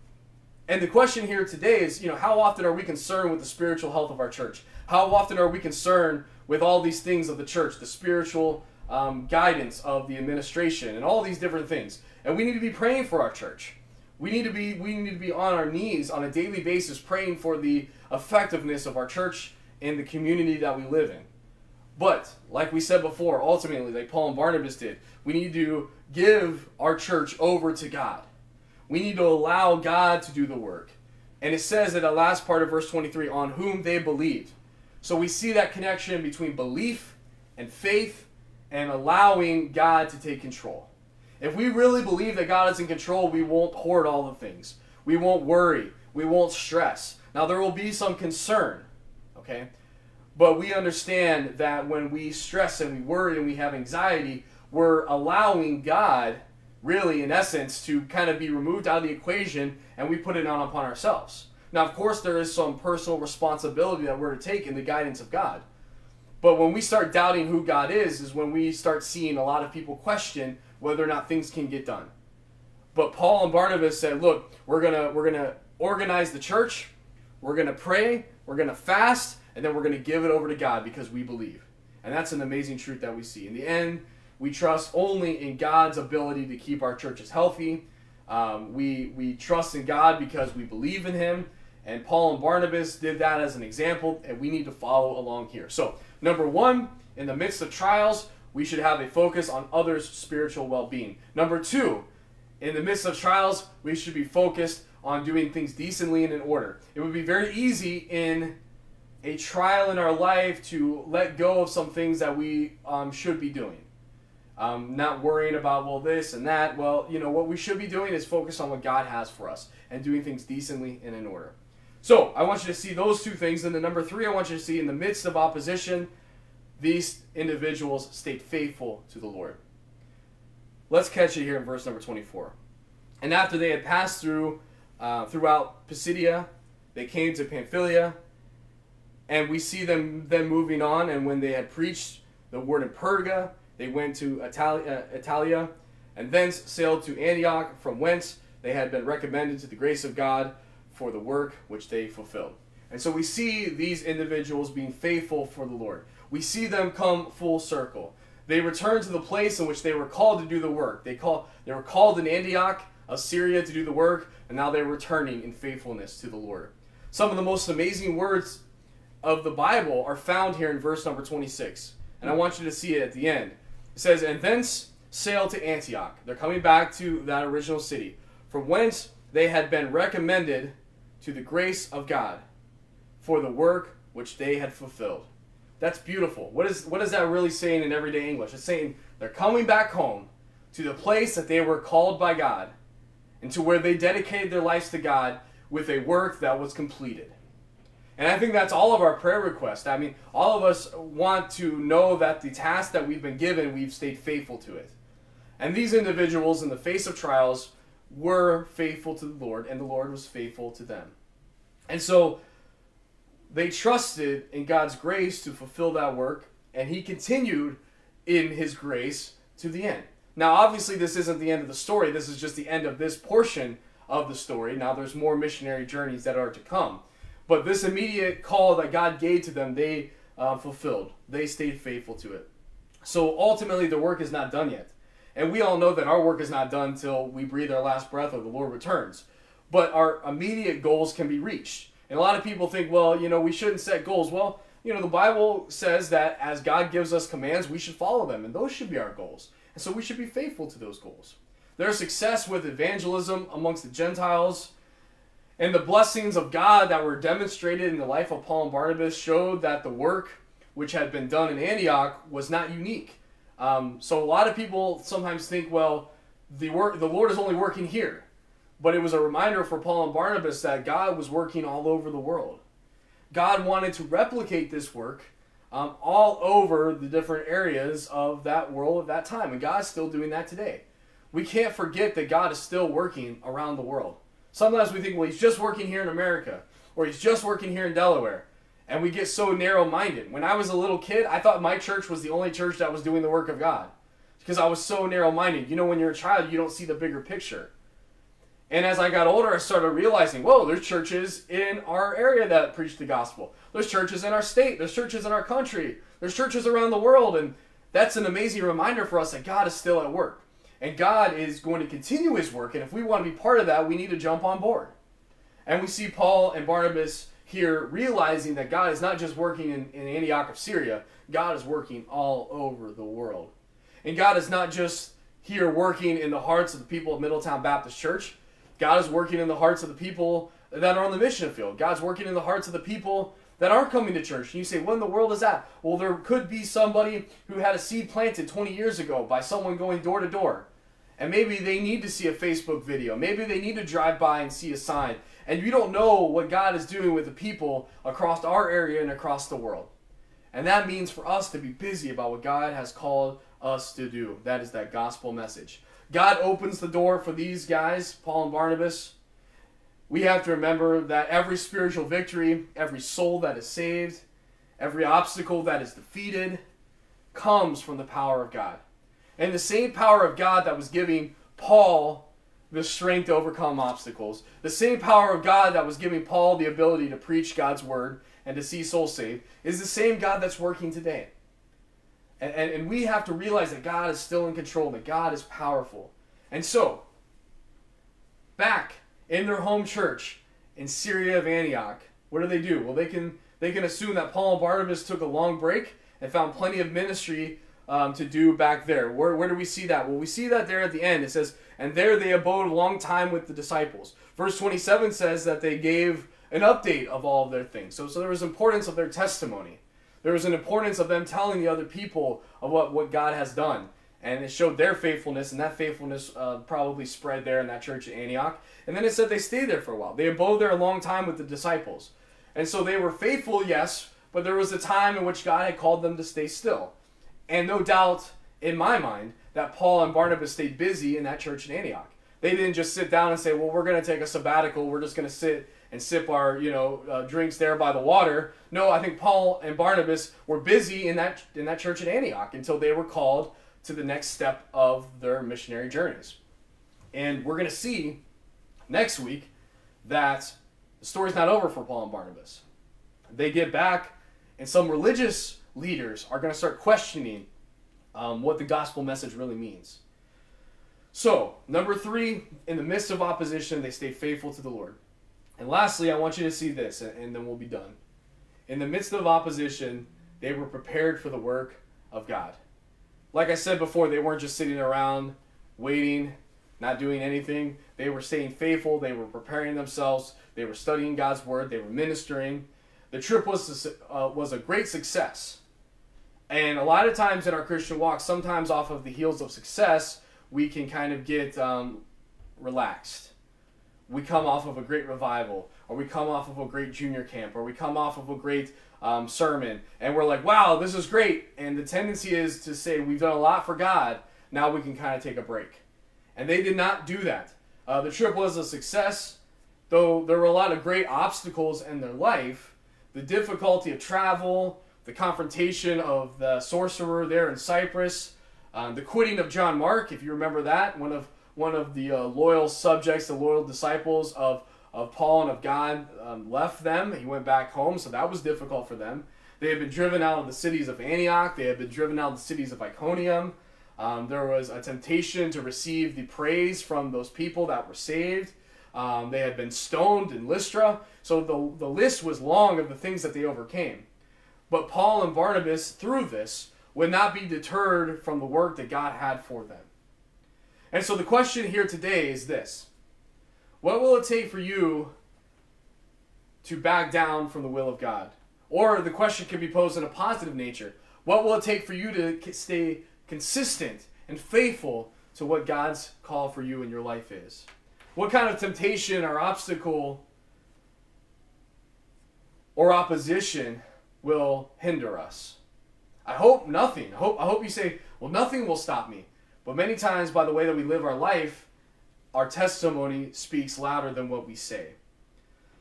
And the question here today is, you know, how often are we concerned with the spiritual health of our church? How often are we concerned with all these things of the church, the spiritual um, guidance of the administration, and all these different things? And we need to be praying for our church. We need to be we need to be on our knees on a daily basis praying for the effectiveness of our church and the community that we live in. But like we said before, ultimately, like Paul and Barnabas did, we need to give our church over to God. We need to allow God to do the work. And it says in the last part of verse 23, on whom they believed. So we see that connection between belief and faith and allowing God to take control. If we really believe that God is in control, we won't hoard all the things. We won't worry. We won't stress. Now, there will be some concern, okay? But we understand that when we stress and we worry and we have anxiety, we're allowing God, really, in essence, to kind of be removed out of the equation and we put it on upon ourselves. Now, of course, there is some personal responsibility that we're to take in the guidance of God. But when we start doubting who God is, is when we start seeing a lot of people question whether or not things can get done. But Paul and Barnabas said, "Look, we're gonna we're gonna organize the church. we're to pray, we're to fast, and then we're to give it over to God because we believe. And that's an amazing truth that we see. In the end, we trust only in God's ability to keep our churches healthy. Um, we, we trust in God because we believe in Him. And Paul and Barnabas did that as an example, and we need to follow along here. So, number one, in the midst of trials, we should have a focus on others' spiritual well being. Number two, in the midst of trials, we should be focused on doing things decently and in order. It would be very easy in a trial in our life to let go of some things that we um, should be doing. Um, not worrying about, well, this and that. Well, you know, what we should be doing is focus on what God has for us and doing things decently and in order. So, I want you to see those two things. And the number three, I want you to see in the midst of opposition, these individuals stayed faithful to the Lord. Let's catch it here in verse number 24. And after they had passed through uh, throughout Pisidia, they came to Pamphylia, and we see them then moving on. And when they had preached the word in Perga, they went to Italia, uh, Attalia and thence sailed to Antioch, from whence they had been recommended to the grace of God for the work which they fulfilled. And so we see these individuals being faithful for the Lord. We see them come full circle. They return to the place in which they were called to do the work. They call they were called in Antioch Assyria, to do the work, and now they're returning in faithfulness to the Lord. Some of the most amazing words of the Bible are found here in verse number 26. And I want you to see it at the end. It says, And thence sailed to Antioch. They're coming back to that original city, from whence they had been recommended to the grace of God for the work which they had fulfilled. That's beautiful. What is what is that really saying in everyday English? It's saying they're coming back home to the place that they were called by God and to where they dedicated their lives to God with a work that was completed. And I think that's all of our prayer requests. I mean, all of us want to know that the task that we've been given, we've stayed faithful to it. And these individuals, in the face of trials, were faithful to the Lord, and the Lord was faithful to them. And so they trusted in God's grace to fulfill that work, and He continued in His grace to the end. Now, obviously, this isn't the end of the story. This is just the end of this portion of the story. Now, there's more missionary journeys that are to come. But this immediate call that God gave to them, they uh, fulfilled. They stayed faithful to it. So ultimately, the work is not done yet. And we all know that our work is not done until we breathe our last breath or the Lord returns. But our immediate goals can be reached. And a lot of people think, well, you know, we shouldn't set goals. Well, you know, the Bible says that as God gives us commands, we should follow them, and those should be our goals. And so we should be faithful to those goals. Their success with evangelism amongst the Gentiles and the blessings of God that were demonstrated in the life of Paul and Barnabas showed that the work which had been done in Antioch was not unique. Um, so a lot of people sometimes think, well, the work, the Lord is only working here. But it was a reminder for Paul and Barnabas that God was working all over the world. God wanted to replicate this work um, all over the different areas of that world at that time. And God's still doing that today. We can't forget that God is still working around the world. Sometimes we think, well, he's just working here in America, or he's just working here in Delaware. And we get so narrow minded. When I was a little kid, I thought my church was the only church that was doing the work of God because I was so narrow minded. You know, when you're a child, you don't see the bigger picture. And as I got older, I started realizing, whoa, there's churches in our area that preach the gospel. There's churches in our state. There's churches in our country. There's churches around the world. And that's an amazing reminder for us that God is still at work. And God is going to continue his work. And if we want to be part of that, we need to jump on board. And we see Paul and Barnabas here realizing that God is not just working in, in Antioch of Syria, God is working all over the world. And God is not just here working in the hearts of the people of Middletown Baptist Church. God is working in the hearts of the people that are on the mission field. God's working in the hearts of the people that aren't coming to church. And you say, what in the world is that? Well, there could be somebody who had a seed planted 20 years ago by someone going door to door. And maybe they need to see a Facebook video. Maybe they need to drive by and see a sign. And you don't know what God is doing with the people across our area and across the world. And that means for us to be busy about what God has called us to do. That is that gospel message. God opens the door for these guys, Paul and Barnabas. We have to remember that every spiritual victory, every soul that is saved, every obstacle that is defeated comes from the power of God. And the same power of God that was giving Paul the strength to overcome obstacles. The same power of God that was giving Paul the ability to preach God's word and to see souls saved is the same God that's working today. And, and, and we have to realize that God is still in control, that God is powerful. And so, back in their home church in Syria of Antioch, what do they do? Well, they can they can assume that Paul and Barnabas took a long break and found plenty of ministry um, to do back there. Where, where do we see that? Well, we see that there at the end. It says, and there they abode a long time with the disciples. Verse 27 says that they gave an update of all of their things. So, so there was importance of their testimony. There was an importance of them telling the other people of what, what God has done. And it showed their faithfulness, and that faithfulness uh, probably spread there in that church at Antioch. And then it said they stayed there for a while. They abode there a long time with the disciples. And so they were faithful, yes, but there was a time in which God had called them to stay still. And no doubt, in my mind, that Paul and Barnabas stayed busy in that church in Antioch. They didn't just sit down and say, well, we're going to take a sabbatical. We're just going to sit and sip our, you know, uh, drinks there by the water. No, I think Paul and Barnabas were busy in that in that church at Antioch until they were called to the next step of their missionary journeys. And we're going to see next week that the story's not over for Paul and Barnabas. They get back, and some religious leaders are going to start questioning um, what the gospel message really means. So, number three, in the midst of opposition, they stay faithful to the Lord. And lastly, I want you to see this, and then we'll be done. In the midst of opposition, they were prepared for the work of God. Like I said before, they weren't just sitting around waiting, not doing anything. They were staying faithful, they were preparing themselves, they were studying God's word, they were ministering. The trip was, uh, was a great success. And a lot of times in our Christian walk, sometimes off of the heels of success, we can kind of get um, relaxed. We come off of a great revival, or we come off of a great junior camp, or we come off of a great um, sermon, and we're like, wow, this is great. And the tendency is to say, we've done a lot for God, now we can kind of take a break. And they did not do that. Uh, the trip was a success, though there were a lot of great obstacles in their life. The difficulty of travel, the confrontation of the sorcerer there in Cyprus, um, the quitting of John Mark, if you remember that, one of one of the uh, loyal subjects, the loyal disciples of, of Paul and of God, um, left them. He went back home, so that was difficult for them. They had been driven out of the cities of Antioch. They had been driven out of the cities of Iconium. Um, there was a temptation to receive the praise from those people that were saved. Um, they had been stoned in Lystra. So the, the list was long of the things that they overcame. But Paul and Barnabas, through this, would not be deterred from the work that God had for them. And so the question here today is this What will it take for you to back down from the will of God? Or the question can be posed in a positive nature What will it take for you to stay consistent and faithful to what God's call for you in your life is? What kind of temptation or obstacle or opposition will hinder us? I hope nothing. I hope, I hope you say, well, nothing will stop me. But many times, by the way that we live our life, our testimony speaks louder than what we say.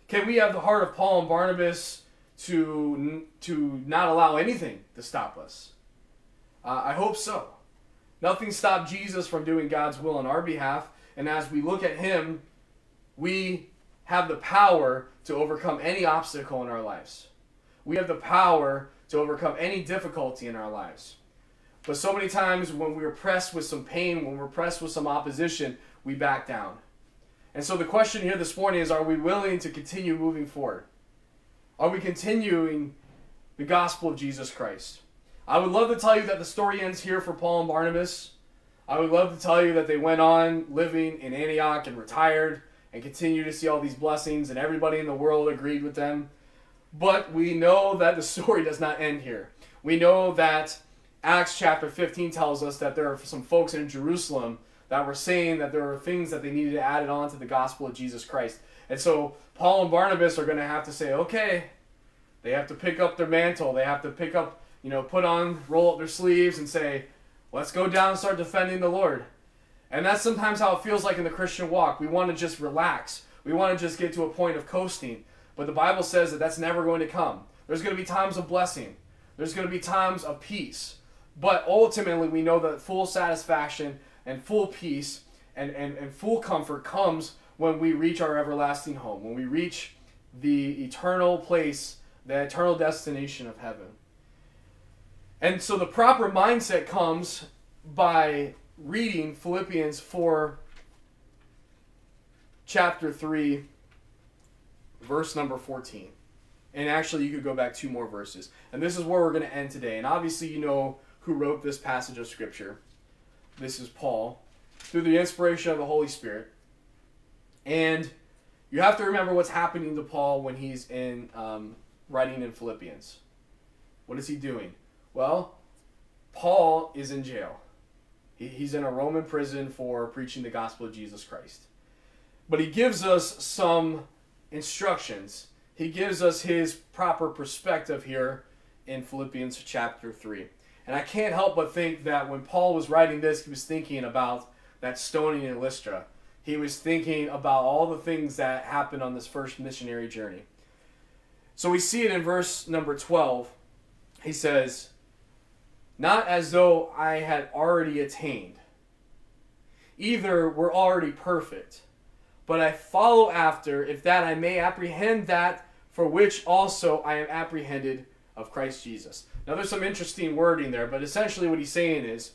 Can we have the heart of Paul and Barnabas to, to not allow anything to stop us? Uh, I hope so. Nothing stopped Jesus from doing God's will on our behalf. And as we look at Him, we have the power to overcome any obstacle in our lives. We have the power to overcome any difficulty in our lives. But so many times when we're pressed with some pain, when we're pressed with some opposition, we back down. And so the question here this morning is are we willing to continue moving forward? Are we continuing the gospel of Jesus Christ? I would love to tell you that the story ends here for Paul and Barnabas. I would love to tell you that they went on living in Antioch and retired and continued to see all these blessings and everybody in the world agreed with them. But we know that the story does not end here. We know that Acts chapter 15 tells us that there are some folks in Jerusalem that were saying that there are things that they needed to add on to the gospel of Jesus Christ. And so Paul and Barnabas are going to have to say, okay, they have to pick up their mantle. They have to pick up, you know, put on, roll up their sleeves and say, let's go down and start defending the Lord. And that's sometimes how it feels like in the Christian walk. We want to just relax. We want to just get to a point of coasting. But the Bible says that that's never going to come. There's going to be times of blessing. There's going to be times of peace. But ultimately, we know that full satisfaction and full peace and, and, and full comfort comes when we reach our everlasting home, when we reach the eternal place, the eternal destination of heaven. And so the proper mindset comes by reading Philippians 4, chapter 3, verse number 14. And actually, you could go back two more verses. And this is where we're going to end today. And obviously, you know who wrote this passage of Scripture. This is Paul, through the inspiration of the Holy Spirit. And you have to remember what's happening to Paul when he's in um, writing in Philippians. What is he doing? Well, Paul is in jail. He, he's in a Roman prison for preaching the gospel of Jesus Christ. But he gives us some instructions. He gives us his proper perspective here in Philippians chapter 3. And I can't help but think that when Paul was writing this, he was thinking about that stoning in Lystra. He was thinking about all the things that happened on this first missionary journey. So we see it in verse number 12. He says, Not as though I had already attained, either were already perfect, but I follow after, if that I may apprehend that for which also I am apprehended of Christ Jesus. Now, there's some interesting wording there, but essentially what he's saying is,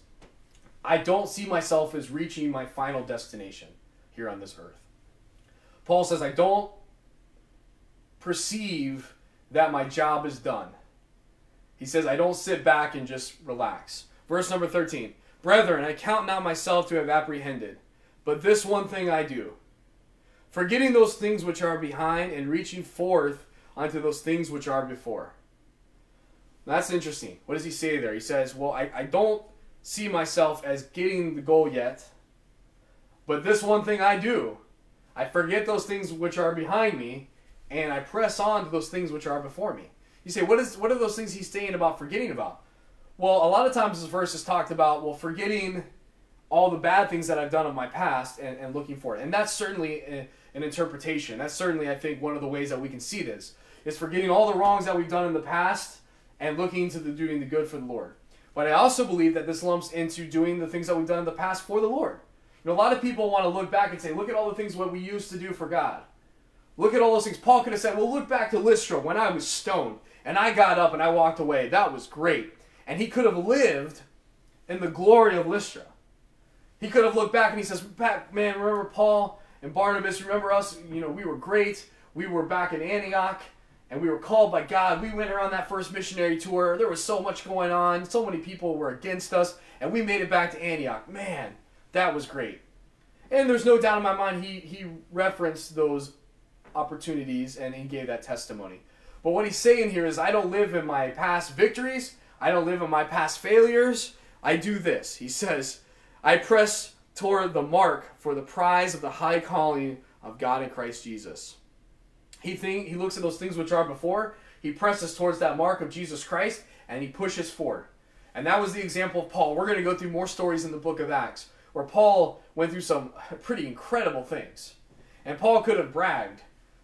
I don't see myself as reaching my final destination here on this earth. Paul says, I don't perceive that my job is done. He says, I don't sit back and just relax. Verse number 13 Brethren, I count not myself to have apprehended, but this one thing I do, forgetting those things which are behind and reaching forth unto those things which are before. That's interesting. What does he say there? He says, Well, I, I don't see myself as getting the goal yet, but this one thing I do. I forget those things which are behind me, and I press on to those things which are before me. You say, what is what are those things he's saying about forgetting about? Well, a lot of times this verse is talked about, well, forgetting all the bad things that I've done in my past and, and looking for it. And that's certainly a, an interpretation. That's certainly, I think, one of the ways that we can see this is forgetting all the wrongs that we've done in the past and looking to the doing the good for the Lord. But I also believe that this lumps into doing the things that we've done in the past for the Lord. You know, a lot of people want to look back and say, look at all the things what we used to do for God. Look at all those things. Paul could have said, well, look back to Lystra when I was stoned and I got up and I walked away. That was great. And he could have lived in the glory of Lystra. He could have looked back and he says, man, remember Paul and Barnabas? Remember us? You know, we were great. We were back in Antioch and we were called by God. We went around that first missionary tour. There was so much going on. So many people were against us, and we made it back to Antioch. Man, that was great. And there's no doubt in my mind he, he referenced those opportunities and he gave that testimony. But what he's saying here is I don't live in my past victories. I don't live in my past failures. I do this. He says, I press toward the mark for the prize of the high calling of God in Christ Jesus. He think he looks at those things which are before, he presses towards that mark of Jesus Christ, and he pushes forward. And that was the example of Paul. We're going to go through more stories in the book of Acts where Paul went through some pretty incredible things. And Paul could have bragged.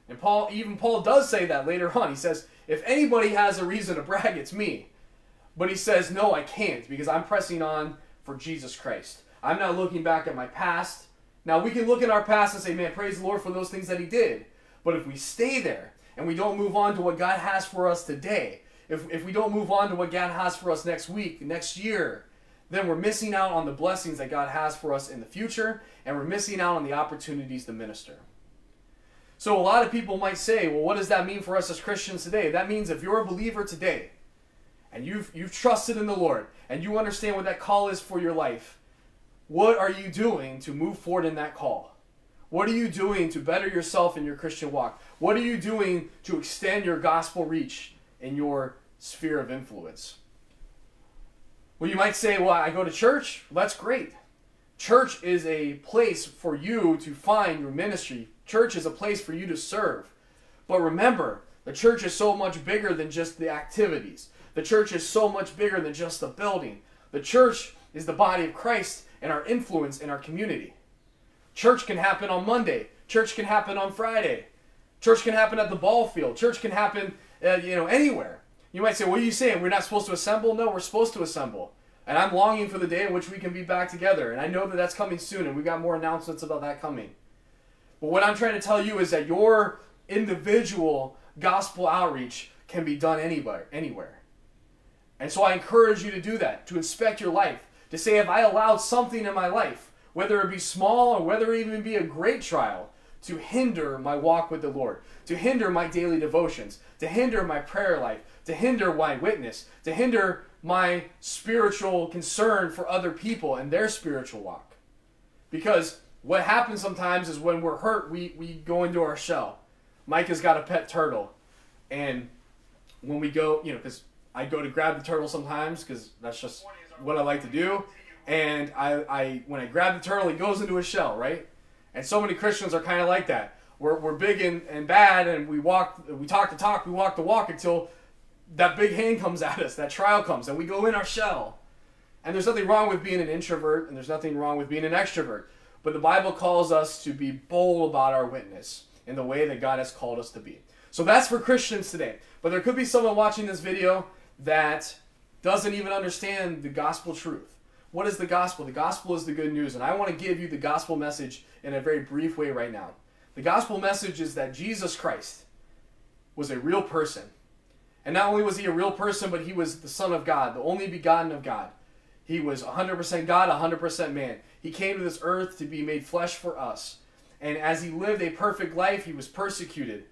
And Paul even Paul does say that later on. He says, if anybody has a reason to brag, it's me. But he says, no, I can't because I'm pressing on for Jesus Christ. I'm not looking back at my past. Now we can look at our past and say, man, praise the Lord for those things that he did. But if we stay there and we don't move on to what God has for us today, if, if we don't move on to what God has for us next week, next year, then we're missing out on the blessings that God has for us in the future, and we're missing out on the opportunities to minister. So a lot of people might say, well, what does that mean for us as Christians today? That means if you're a believer today, and you've, you've trusted in the Lord, and you understand what that call is for your life, what are you doing to move forward in that call? What are you doing to better yourself in your Christian walk? What are you doing to extend your gospel reach in your sphere of influence? Well, you might say, well, I go to church. Well, that's great. Church is a place for you to find your ministry. Church is a place for you to serve. But remember, the church is so much bigger than just the activities. The church is so much bigger than just the building. The church is the body of Christ and our influence in our community. Church can happen on Monday. Church can happen on Friday. Church can happen at the ball field. Church can happen, uh, you know, anywhere. You might say, what are you saying? We're not supposed to assemble? No, we're supposed to assemble. And I'm longing for the day in which we can be back together. And I know that that's coming soon, and we've got more announcements about that coming. But what I'm trying to tell you is that your individual gospel outreach can be done anywhere, anywhere. And so I encourage you to do that, to inspect your life, to say, have I allowed something in my life, whether it be small or whether it even be a great trial, to hinder my walk with the Lord, to hinder my daily devotions, to hinder my prayer life, to hinder my witness, to hinder my spiritual concern for other people and their spiritual walk. Because what happens sometimes is when we're hurt, we, we go into our shell. Mike has got a pet turtle. And when we go, you know, because I go to grab the turtle sometimes because that's just what I like to do. And I, I, when I grab the turtle, he goes into a shell, right? And so many Christians are kind of like that. We're, we're big and, and bad, and we walk, we talk the talk, we walk the walk until that big hand comes at us, that trial comes, and we go in our shell. And there's nothing wrong with being an introvert, and there's nothing wrong with being an extrovert. But the Bible calls us to be bold about our witness in the way that God has called us to be. So that's for Christians today. But there could be someone watching this video that doesn't even understand the gospel truth. What is the gospel? The gospel is the good news. And I want to give you the gospel message in a very brief way right now. The gospel message is that Jesus Christ was a real person. And not only was he a real person, but he was the Son of God, the only begotten of God. He was 100% God, 100% man. He came to this earth to be made flesh for us. And as he lived a perfect life, he was persecuted.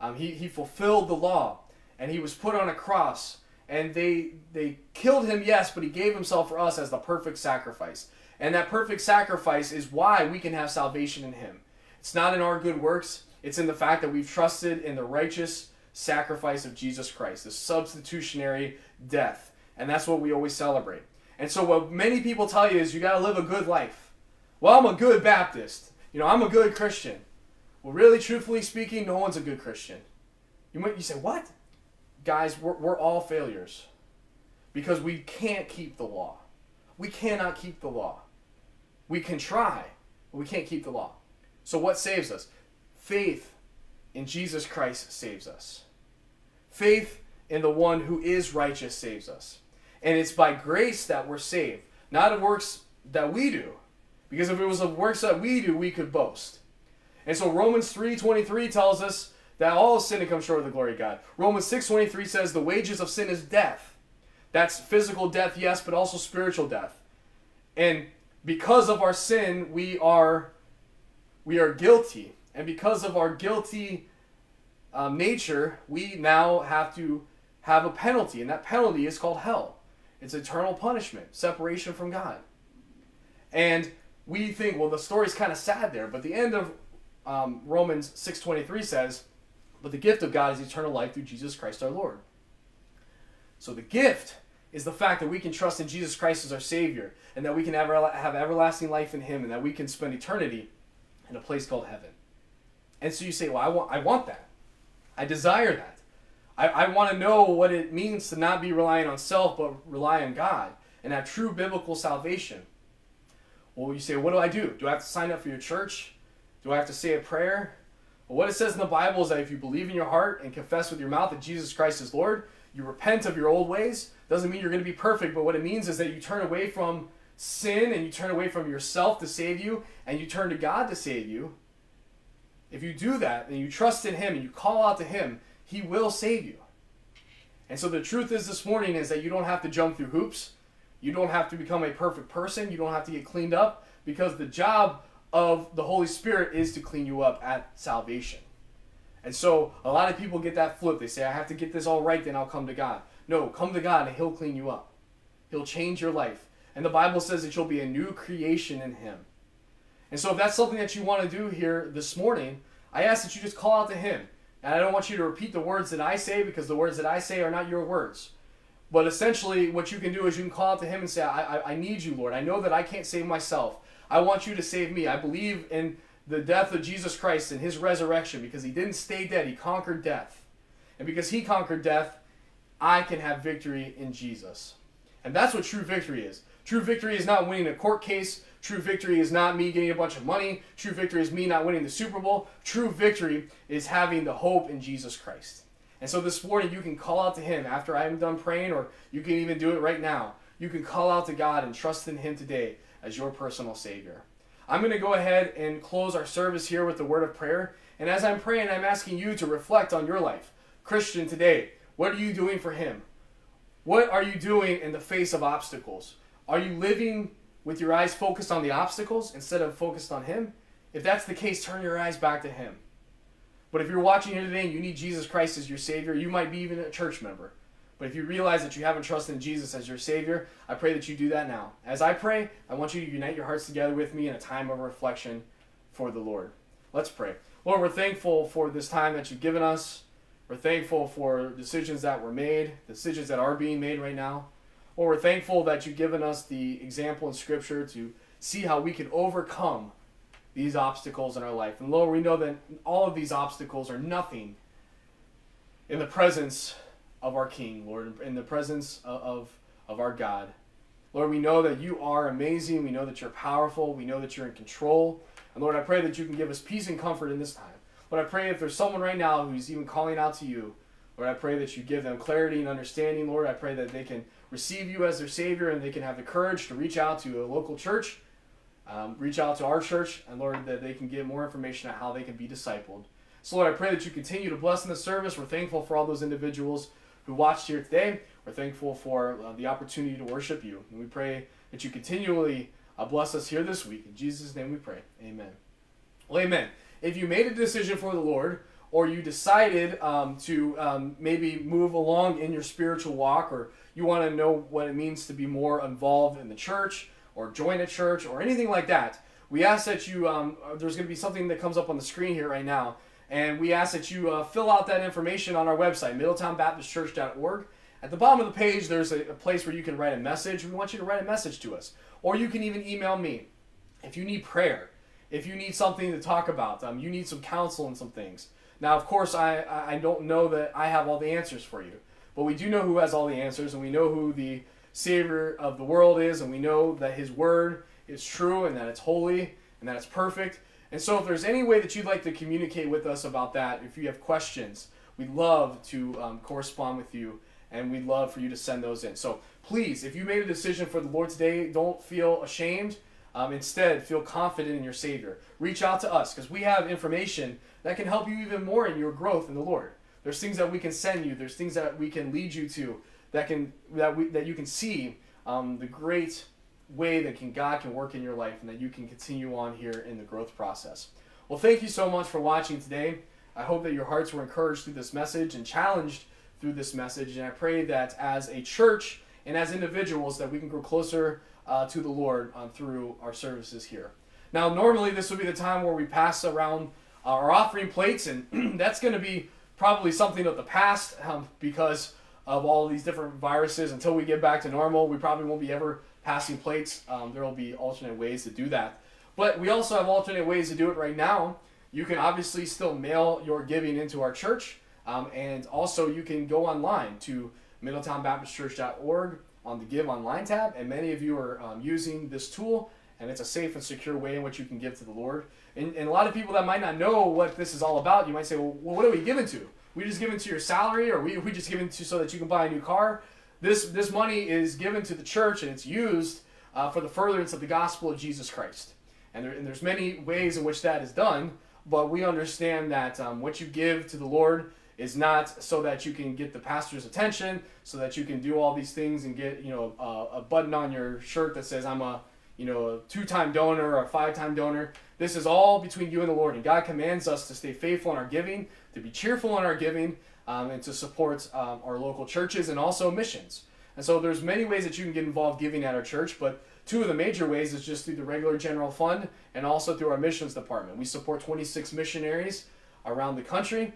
Um, he, he fulfilled the law. And he was put on a cross. And they, they killed him, yes, but he gave himself for us as the perfect sacrifice. And that perfect sacrifice is why we can have salvation in him. It's not in our good works, it's in the fact that we've trusted in the righteous sacrifice of Jesus Christ, the substitutionary death. And that's what we always celebrate. And so, what many people tell you is you got to live a good life. Well, I'm a good Baptist. You know, I'm a good Christian. Well, really, truthfully speaking, no one's a good Christian. You might you say, what? Guys, we're, we're all failures because we can't keep the law. We cannot keep the law. We can try, but we can't keep the law. So, what saves us? Faith in Jesus Christ saves us. Faith in the one who is righteous saves us. And it's by grace that we're saved, not of works that we do. Because if it was of works that we do, we could boast. And so Romans 3.23 tells us that all sin and come short of the glory of God. Romans 6.23 says the wages of sin is death. That's physical death, yes, but also spiritual death. And because of our sin, we are we are guilty. And because of our guilty um, nature, we now have to have a penalty. And that penalty is called hell. It's eternal punishment, separation from God. And we think, well, the story's kind of sad there, but the end of um, Romans 6.23 says, but the gift of God is eternal life through Jesus Christ our Lord. So the gift is the fact that we can trust in Jesus Christ as our Savior, and that we can ever have everlasting life in Him, and that we can spend eternity in a place called heaven. And so you say, well, I want, I want that. I desire that. I, I want to know what it means to not be relying on self, but rely on God and have true biblical salvation. Well, you say, what do I do? Do I have to sign up for your church? Do I have to say a prayer? Well, what it says in the Bible is that if you believe in your heart and confess with your mouth that Jesus Christ is Lord, you repent of your old ways. Doesn't mean you're going to be perfect, but what it means is that you turn away from sin and you turn away from yourself to save you and you turn to God to save you. If you do that and you trust in Him and you call out to Him, He will save you. And so the truth is this morning is that you don't have to jump through hoops. You don't have to become a perfect person. You don't have to get cleaned up because the job of the Holy Spirit is to clean you up at salvation. And so a lot of people get that flip. They say, I have to get this all right, then I'll come to God. No, come to God and He'll clean you up. He'll change your life. And the Bible says that you'll be a new creation in Him. And so if that's something that you want to do here this morning, I ask that you just call out to Him. And I don't want you to repeat the words that I say because the words that I say are not your words. But essentially, what you can do is you can call out to Him and say, I, I, I need you, Lord. I know that I can't save myself. I want you to save me. I believe in the death of Jesus Christ and His resurrection because He didn't stay dead, He conquered death. And because He conquered death, I can have victory in Jesus. And that's what true victory is. True victory is not winning a court case. True victory is not me getting a bunch of money. True victory is me not winning the Super Bowl. True victory is having the hope in Jesus Christ. And so this morning you can call out to Him after I'm done praying, or you can even do it right now. you can call out to God and trust in Him today as your personal Savior. I'm going to go ahead and close our service here with the word of prayer. And as I'm praying, I'm asking you to reflect on your life. Christian, today, what are you doing for Him? What are you doing in the face of obstacles? Are you living with your eyes focused on the obstacles instead of focused on Him? If that's the case, turn your eyes back to Him. But if you're watching here today and you need Jesus Christ as your Savior, you might be even a church member. But if you realize that you haven't trusted in Jesus as your Savior, I pray that you do that now. As I pray, I want you to unite your hearts together with me in a time of reflection for the Lord. Let's pray. Lord, we're thankful for this time that you've given us. We're thankful for decisions that were made, decisions that are being made right now. Lord, we're thankful that you've given us the example in Scripture to see how we can overcome these obstacles in our life. And Lord, we know that all of these obstacles are nothing in the presence of our King, Lord, in the presence of, of, our God. Lord, we know that you are amazing. We know that you're powerful. We know that you're in control. And Lord, I pray that you can give us peace and comfort in this time. Lord, I pray if there's someone right now who's even calling out to you, Lord, I pray that you give them clarity and understanding. Lord, I pray that they can receive you as their Savior and they can have the courage to reach out to a local church, um, reach out to our church, and Lord, that they can get more information on how they can be discipled. So, Lord, I pray that you continue to bless in the service. We're thankful for all those individuals who watched here today. We're thankful for uh, the opportunity to worship you. And we pray that you continually uh, bless us here this week. In Jesus' name we pray. Amen. Well, amen. If you made a decision for the Lord, or you decided um, to um, maybe move along in your spiritual walk, or you want to know what it means to be more involved in the church, or join a church, or anything like that, we ask that you, um, there's going to be something that comes up on the screen here right now and we ask that you uh, fill out that information on our website, middletownbaptistchurch.org. At the bottom of the page, there's a, a, place where you can write a message. We want you to write a message to us. Or you can even email me. If you need prayer, if you need something to talk about, um, you need some counsel and some things. Now, of course, I, I don't know that I have all the answers for you. But we do know who has all the answers, and we know who the Savior of the world is, and we know that His Word is true, and that it's holy, and that it's perfect. And so, if there's any way that you'd like to communicate with us about that, if you have questions, we'd love to um, correspond with you and we'd love for you to send those in. So, please, if you made a decision for the Lord today, don't feel ashamed. Um, instead, feel confident in your Savior. Reach out to us because we have information that can help you even more in your growth in the Lord. There's things that we can send you. There's things that we can lead you to that can that we that you can see um, the great way that can God can work in your life and that you can continue on here in the growth process. Well, thank you so much for watching today. I hope that your hearts were encouraged through this message and challenged through this message. And I pray that as a church and as individuals that we can grow closer uh, to the Lord uh, through our services here. Now, normally this would be the time where we pass around our offering plates, and that's going to be probably something of the past um, because of all these different viruses. Until we get back to normal, we probably won't be ever passing plates. Um, there will be alternate ways to do that. But we also have alternate ways to do it right now. You can obviously still mail your giving into our church, um, and also you can go online to middletownbaptistchurch.org on the Give Online tab, and many of you are um, using this tool, and it's a safe and secure way in which you can give to the Lord. And, and a lot of people that might not know what this is all about, you might say, well, what are we giving to? We just giving to your salary, or we, we just giving to so that you can buy a new car? This, this money is given to the church and it's used uh, for the furtherance of the gospel of Jesus Christ. And, there, and there's many ways in which that is done, but we understand that um, what you give to the Lord is not so that you can get the pastor's attention, so that you can do all these things and get you know a, a button on your shirt that says I'm a you know a two-time donor or a five-time donor. This is all between you and the Lord, and God commands us to stay faithful in our giving, to be cheerful in our giving, um, and to support um, our local churches and also missions. And so there's many ways that you can get involved giving at our church, but two of the major ways is just through the regular general fund and also through our missions department. We support 26 missionaries around the country,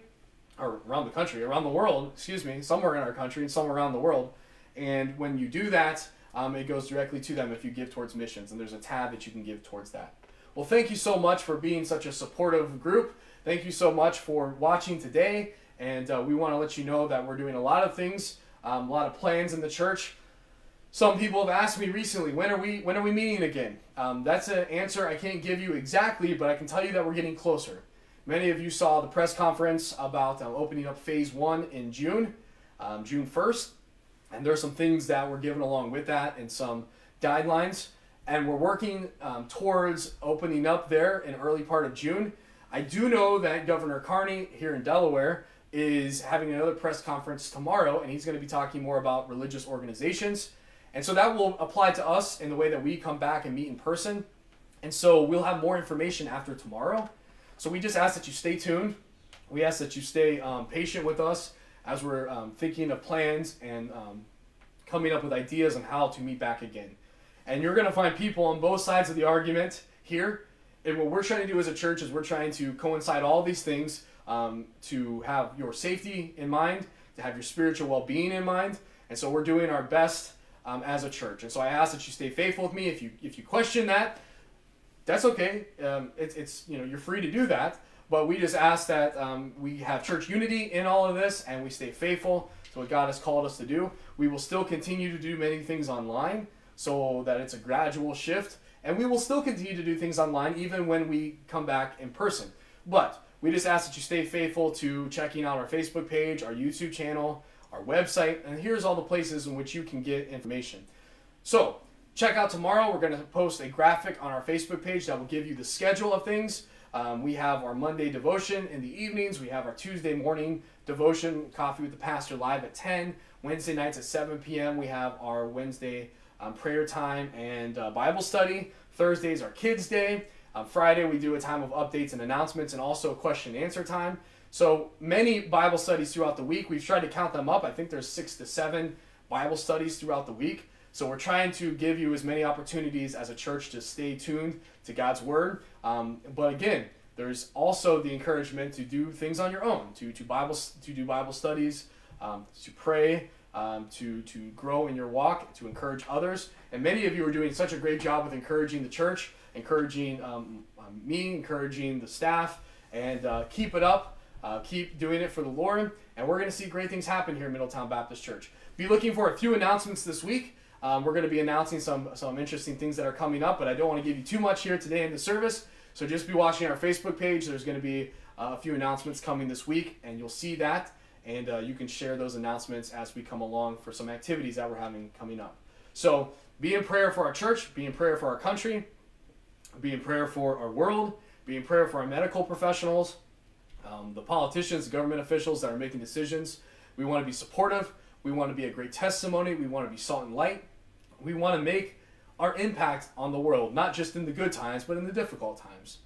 or around the country, around the world, excuse me, somewhere in our country and some around the world. And when you do that, um, it goes directly to them if you give towards missions, and there's a tab that you can give towards that. Well, thank you so much for being such a supportive group. Thank you so much for watching today. And uh, we want to let you know that we're doing a lot of things, um, a lot of plans in the church. Some people have asked me recently, when are we when are we meeting again? Um, that's an answer I can't give you exactly, but I can tell you that we're getting closer. Many of you saw the press conference about uh, opening up phase one in June, um, June 1st. And there are some things that were given along with that and some guidelines. And we're working um, towards opening up there in early part of June. I do know that Governor Carney here in Delaware is having another press conference tomorrow, and he's going to be talking more about religious organizations. And so that will apply to us in the way that we come back and meet in person. And so we'll have more information after tomorrow. So we just ask that you stay tuned. We ask that you stay um, patient with us as we're um, thinking of plans and um, coming up with ideas on how to meet back again. And you're going to find people on both sides of the argument here. And what we're trying to do as a church is we're trying to coincide all these things um, to have your safety in mind, to have your spiritual well being in mind. And so we're doing our best um, as a church. And so I ask that you stay faithful with me. If you, if you question that, that's okay. Um, it's, it's, you know, you're free to do that. But we just ask that um, we have church unity in all of this and we stay faithful to what God has called us to do. We will still continue to do many things online so that it's a gradual shift. And we will still continue to do things online even when we come back in person. But we just ask that you stay faithful to checking out our Facebook page, our YouTube channel, our website, and here's all the places in which you can get information. So, check out tomorrow. We're going to post a graphic on our Facebook page that will give you the schedule of things. Um, we have our Monday devotion in the evenings. We have our Tuesday morning devotion, Coffee with the Pastor, live at 10. Wednesday nights at 7 p.m. We have our Wednesday um, prayer time and uh, Bible study. Thursdays are Kids Day. Um, Friday we do a time of updates and announcements and also a question and answer time. So many Bible studies throughout the week. We've tried to count them up. I think there's six to seven Bible studies throughout the week. So we're trying to give you as many opportunities as a church to stay tuned to God's word. Um, but again, there's also the encouragement to do things on your own, to to Bible to do Bible studies, um, to pray, um, to to grow in your walk, to encourage others. And many of you are doing such a great job with encouraging the church, encouraging um, um me, encouraging the staff, and uh, keep it up. Uh, keep doing it for the Lord, and we're going to see great things happen here at Middletown Baptist Church. Be looking for a few announcements this week. Um, we're going to be announcing some some interesting things that are coming up, but I don't want to give you too much here today in the service. So just be watching our Facebook page. There's going to be uh, a few announcements coming this week, and you'll see that, and uh, you can share those announcements as we come along for some activities that we're having coming up. So be in prayer for our church, be in prayer for our country, be in prayer for our world, be in prayer for our medical professionals, um, the politicians, government officials that are making decisions. We want to be supportive. We want to be a great testimony. We want to be salt and light. We want to make our impact on the world, not just in the good times, but in the difficult times.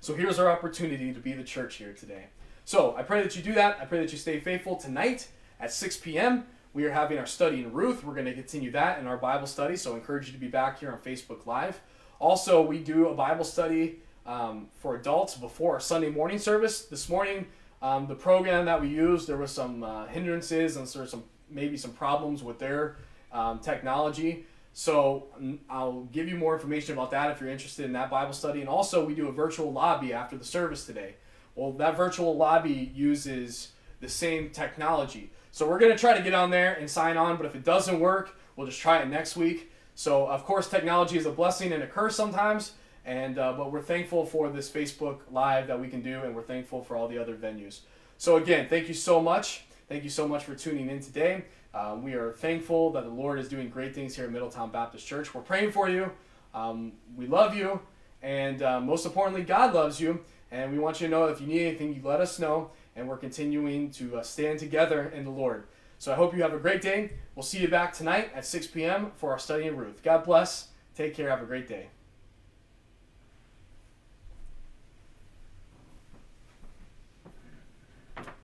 So here's our opportunity to be the church here today. So I pray that you do that. I pray that you stay faithful tonight at 6 p.m. We are having our study in Ruth. We're going to continue that in our Bible study, so I encourage you to be back here on Facebook Live. Also, we do a Bible study um, for adults before our Sunday morning service. This morning, um, the program that we used, there was some uh, hindrances and sort of some maybe some problems with their um, technology. So I'll give you more information about that if you're interested in that Bible study. And also, we do a virtual lobby after the service today. Well, that virtual lobby uses the same technology. So we're going to try to get on there and sign on, but if it doesn't work, we'll just try it next week. So, of course, technology is a blessing and a curse sometimes. And uh, but we're thankful for this Facebook Live that we can do, and we're thankful for all the other venues. So again, thank you so much. Thank you so much for tuning in today. Um, we are thankful that the Lord is doing great things here at Middletown Baptist Church. We're praying for you. Um, we love you. And uh, most importantly, God loves you. And we want you to know if you need anything, you let us know. And we're continuing to uh, stand together in the Lord. So I hope you have a great day. We'll see you back tonight at 6 p.m. for our study in Ruth. God bless. Take care. Have a great day.